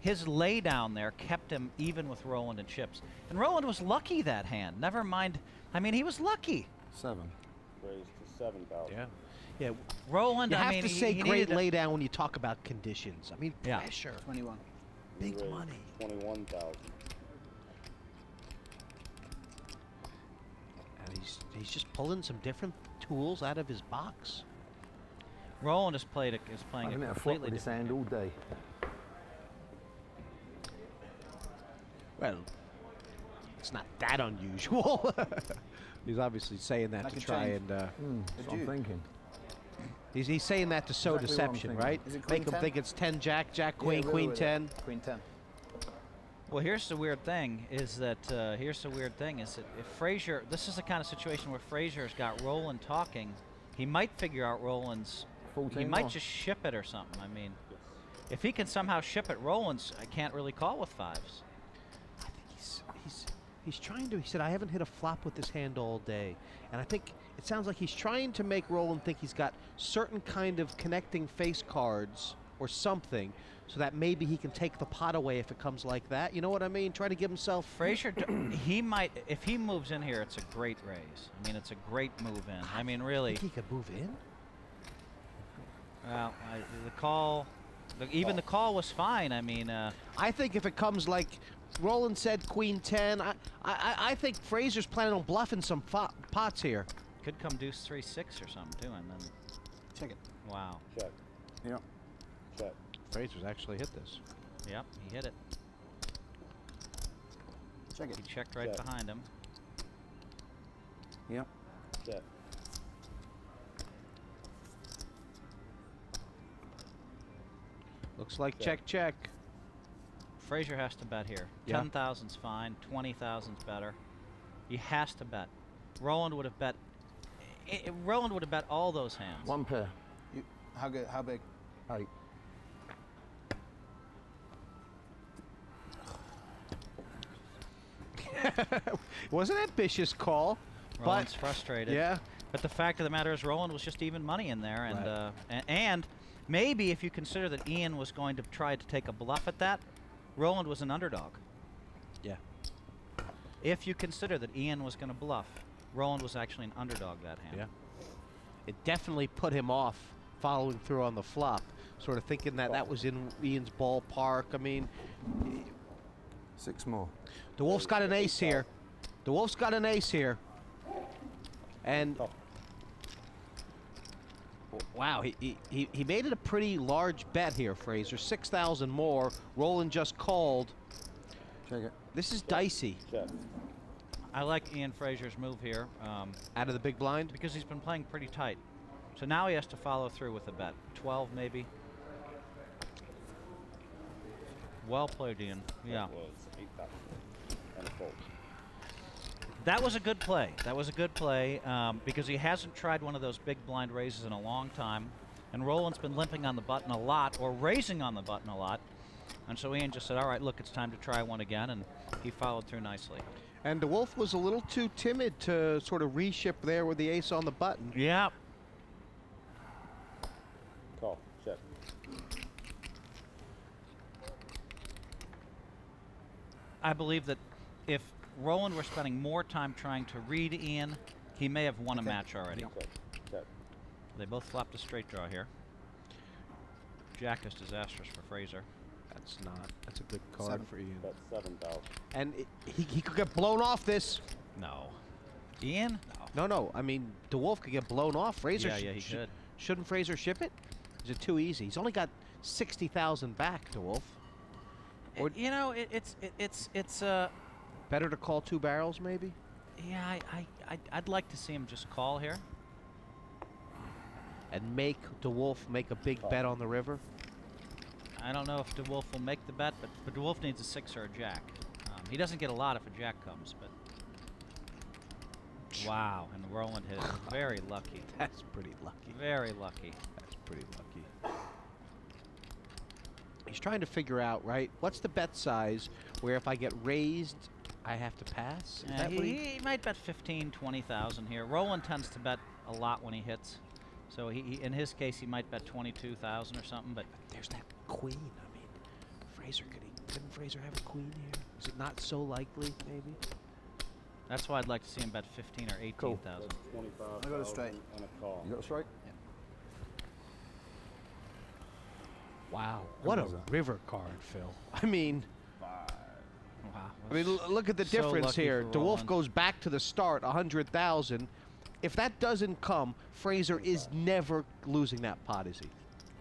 His laydown there kept him even with Roland and chips. And Roland was lucky that hand. Never mind. I mean, he was lucky. Seven. Raised to 7,000. Yeah. Yeah. Roland, you I have mean, to say he great needed a- laydown when you talk about conditions. I mean, Yeah. pressure. 21. Big Raised money. 21,000. And he's, he's just pulling some different tools out of his box. Roland has played a, is playing I've a been at a completely this different hand all day. Well, it's not that unusual. (laughs) he's obviously saying that That to try change. and. Uh, Hmm, that's what I'm thinking. He's, he's saying that to sow Exactly deception, right? Is it Make him think it's 10 jack, jack, queen, we'll queen with it. 10. Queen 10. Well, here's the weird thing: is that uh, here's the weird thing is that if Frazer, this is the kind of situation where Frazer's got Roland talking, he might figure out Roland's. He might more. just ship it or something. I mean, if he can somehow ship it, Roland's I can't really call with fives. I think he's he's he's trying to. He said, "I haven't hit a flop with this hand all day," and I think it sounds like he's trying to make Roland think he's got certain kind of connecting face cards or something, so that maybe he can take the pot away if it comes like that. You know what I mean? Try to give himself. Frazer, d- (clears throat) he might if he moves in here, it's a great raise. I mean, it's a great move in. I mean, really. He could move in? Well, I, the call, the, even the call was fine. I mean, uh, I think if it comes like Roland said, Queen 10, I I, I think Frazer's planning on bluffing some fo- pots here. Could come deuce three six or something too, and then Check it. wow. Check. Yep. Check. Frazer's actually hit this. Yep, he hit it. Check it. He checked right Check. behind him. Yep. Check. Looks like Check. check, check. Frazer has to bet here. Yeah. Ten thousand's fine. Twenty thousand's better. He has to bet. Roland would have bet. I i- Roland would have bet all those hands. One pair. You, how good? How big? Eight. (laughs) it was an ambitious call, Roland's but frustrated. yeah, But the fact of the matter is, Roland was just even money in there, and Right. uh, and, and maybe if you consider that Ian was going to try to take a bluff at that, Roland was an underdog. yeah. If you consider that Ian was going to bluff, Roland was actually an underdog that hand. Yeah. It definitely put him off following through on the flop, sort of thinking that that was in Ian's ballpark. I mean, Six more. the Wolf's got an ace here. The Wolf's got an ace here. And wow, he, he- he, he made it a pretty large bet here, Frazer. 6,000 more. Roland just called. Check it. This is dicey. Check. I like Ian Frazer's move here um, Out of the big blind? because he's been playing pretty tight. So now he has to follow through with a bet. 12 maybe. Well played, Ian. Yeah. That was 8,000. And a fold. That was a good play. That was a good play um, because he hasn't tried one of those big blind raises in a long time. And Roland's been limping on the button a lot or raising on the button a lot. And so Ian just said, all right, look, it's time to try one again. And he followed through nicely. And De Wolfe was a little too timid to sort of reship there with the ace on the button. Yeah. Call, check. I believe that if Roland were spending more time trying to read Ian, he may have won a match already. Check, check. They both flopped a straight draw here. Jack is disastrous for Frazer. That's not. That's a good card Seven. for Ian. That's 7,000. And it, he, he could get blown off this. No. Ian? No, no. No. I mean, De Wolfe could get blown off. Frazer Yeah, yeah, he sh- could. Shouldn't Frazer ship it? Is it too easy? He's only got 60,000 back, De Wolfe. Or you know, it, it's it, it's it's uh Better to call two barrels, maybe? yeah, I, I I'd, I'd like to see him just call here. And make De Wolfe make a big bet on the river? I don't know if De Wolfe will make the bet, but, but De Wolfe needs a six or a jack. Um, he doesn't get a lot if a jack comes, but wow, and Roland hit. Very lucky. (laughs) That's pretty lucky. Very lucky. That's pretty lucky. He's trying to figure out, right, what's the bet size where if I get raised, I have to pass? Is Yeah, he, he- he might bet 15, 20,000 here. Roland tends to bet a lot when he hits. So he, he in his case, he might bet 22,000 or something, but There's that queen. I mean, Frazer, could he, couldn't Frazer have a queen here? Is it not so likely, maybe? that's why I'd like to see him bet 15 or 18,000. That's 25,000 I got a straight. and a call. You got a straight? Wow. What a that? river card, Phil. I mean, Wow. I mean, look at the So difference here. for De Wolfe goes back to the start, 100,000. If that doesn't come, Frazer is never losing that pot, is he?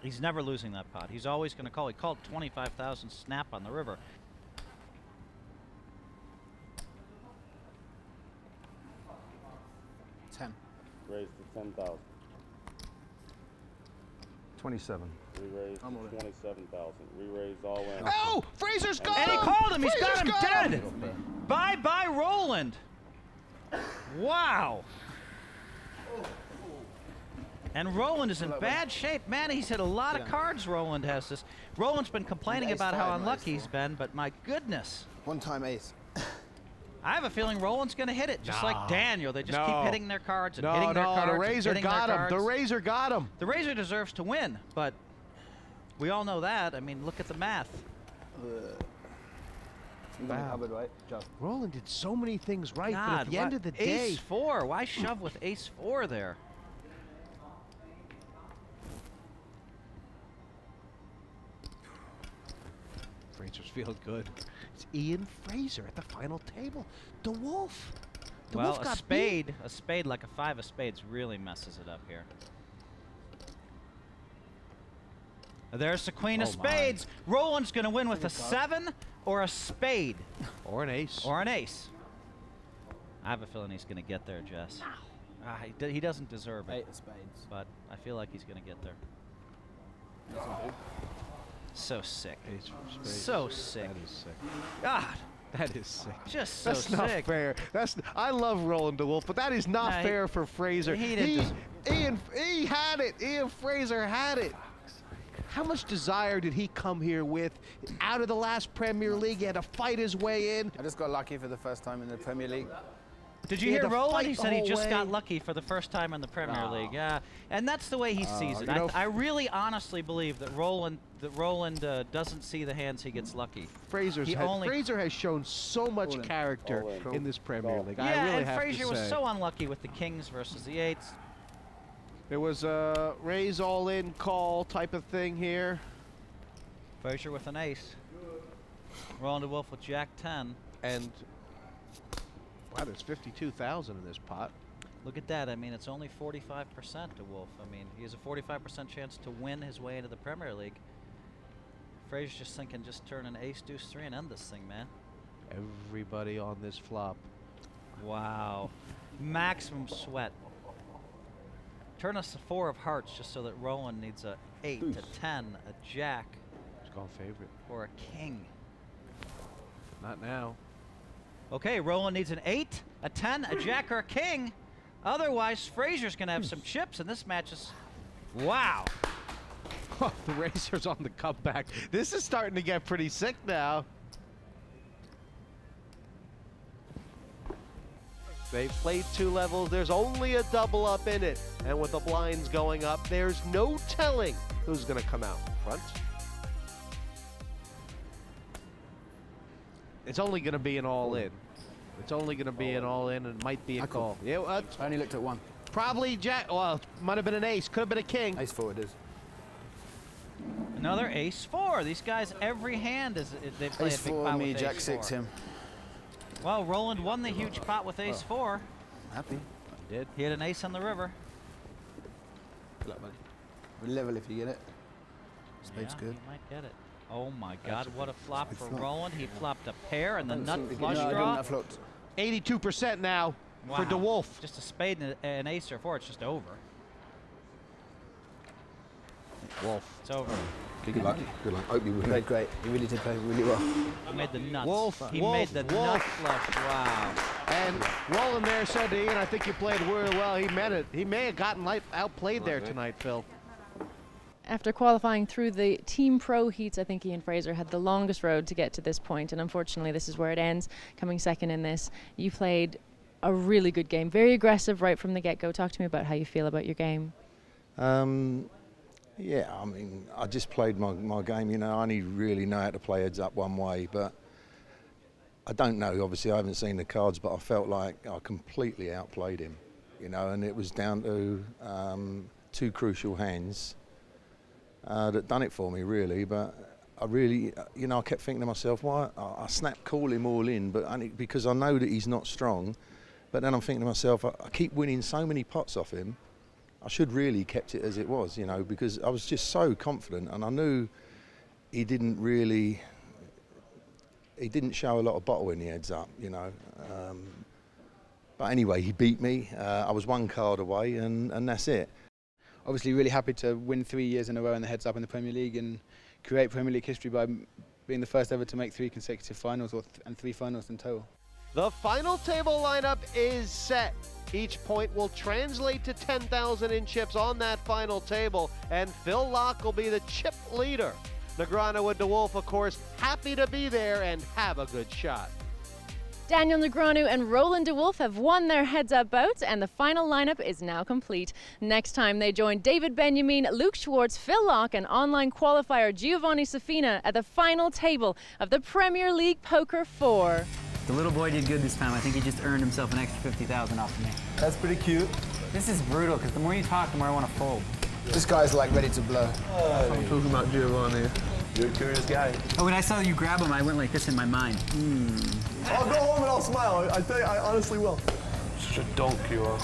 He's never losing that pot. He's always going to call. He called 25,000 snap on the river. Ten. Raised to 10,000. 27. We raised I'm 27,000. We raised all in. Oh, Frazer's gone! And he called him. He's got him got dead. Bye bye, Roland. Wow. And Roland is in bad shape. Man, he's hit a lot of cards, Roland has this. Roland's been complaining about how unlucky he's been, but my goodness. One time ace. I have a feeling Roland's going to hit it, just Nah. like Daniel. They just No. keep hitting their cards and No, hitting their cards. no, cards. the and Razor hitting their got him. The. Razor got him. The Razor deserves to win, but we all know that. I mean, look at the math. You got Wow. it covered, right? Just. Roland did so many things right, but at the why- end of the day... ace day, four. Why shove with ace four there? Frazer's feeling good. It's Ian Frazer at the final table. The Wolf. The well, Wolf a got spade, beat. a spade like a five of spades really messes it up here. There's the queen of Oh, my. spades. Roland's going to win with a seven or a spade Or an ace. or an ace. I have a feeling he's going to get there, Jess. Ah, he, d- he doesn't deserve it, Eight of spades. but I feel like he's going to get there. So sick. Ace. So sick. That is sick. God, That is sick. just so That's sick. not fair. That's I love Roland De Wolfe, but that is not Nah, he- fair for Frazer. he didn't Ian, he had it. Ian Frazer had it. How much desire did he come here with? Out of the last Premier League, he had to fight his way in. I just got lucky for the first time in the Premier League. Did you had hear Roland? He said he whole just got lucky for the first time in the Premier Oh. League. Yeah, and that's the way he sees Oh, it. I, I really honestly believe that Roland that Roland uh, doesn't see the hands he gets lucky. Frazer's He had, only- Frazer has shown so much All in. character All in. in this Premier League. I yeah, really and have Frazer to was so unlucky with the kings versus the eights. There was a raise all in call type of thing here. Frazer with an ace. Roland De Wolfe with Jack 10. And wow, there's 52,000 in this pot. Look at that. I mean, it's only 45% to Wolf. I mean, he has a 45% chance to win his way into the Premier League. Frazer's just thinking, just turn an ace, deuce, three, and end this thing, man. Everybody on this flop. Wow. Maximum sweat. Turn us a four of hearts just so that Roland needs a eight, Deuce. a ten, a jack, He's gone favorite. or a king. Not now. Okay, Roland needs an 8, a 10, a jack, or a king. Otherwise, Frazer's going to have some hmm. chips, and this match is... Wow. Oh, (laughs) the Racers on the comeback. This is starting to get pretty sick now. They've played two levels. There's only a double up in it. And with the blinds going up, there's no telling who's going to come out in front. It's only going to be an all in. It's only going to be an all in and it might be a call. Yeah, uh, I only looked at one. Probably Jack. Well, it might have been an ace. Could have been a king. Ace four it is. Another ace four. These guys, every hand is they play Ace a big four, me, Jack ace six, him. Well, Roland won the huge pot with ace Oh. four. Happy. I Did. He had an ace on the river. Good luck, buddy. We level if you get it. Spade's yeah, good. He might get it. Oh my God! A What a flop for flop. Roland. He flopped a pair and the nut flush no, draw. flopped. 82% now for Wow. De Wolfe. Just a spade and an ace or four. It's just over. Wolf. It's over. Good luck. Good luck. Hope you win. Played great. He really did play really well. He made the nuts. Wolf, He Wolf, made the Wolf. nut flush. Wow. And Roland there said to Ian, I think you played really well. He meant it. He may have gotten light outplayed there tonight, Phil. After qualifying through the Team Pro heats, I think Ian Frazer had the longest road to get to this point, and unfortunately, this is where it ends. Coming second in this, you played a really good game, very aggressive right from the get-go. Talk to me about how you feel about your game. Um, yeah, I mean, I just played my, my game. You know, I only really know how to play heads up one way, but I don't know. Obviously, I haven't seen the cards, but I felt like I completely outplayed him. You know, and it was down to um, two crucial hands uh, that done it for me, really. But I really, you know, I kept thinking to myself, why? I, I snapped call him all in, but only because I know that he's not strong. But then I'm thinking to myself, I, I keep winning so many pots off him. I should really kept it as it was, you know, because I was just so confident, and I knew he didn't really, he didn't show a lot of bottle in the heads up, you know. Um, but anyway, he beat me. Uh, I was one card away, and, and that's it. Obviously, really happy to win three years in a row in the heads up in the Premier League and create Premier League history by being the first ever to make three consecutive finals or th- and three finals in total. The final table lineup is set. Each point will translate to 10,000 in chips on that final table, and Phil Laak will be the chip leader. Negreanu and De Wolfe, of course, happy to be there and have a good shot. Daniel Negreanu and Roland De Wolfe have won their heads-up bouts, and the final lineup is now complete. Next time they join David Benyamine, Luke Schwartz, Phil Laak, and online qualifier Giovanni Safina at the final table of the Premier League Poker 4. The little boy did good this time. I think he just earned himself an extra 50000 off of me. That's pretty cute. This is brutal, because the more you talk, the more I want to fold. This guy's like ready to blow. I'm talking about Giovanni. You're a curious guy. Oh, when I saw you grab him, I went like this in my mind. Hmm. I'll go home and I'll smile. I, I tell you, I honestly will. Such a donk you are.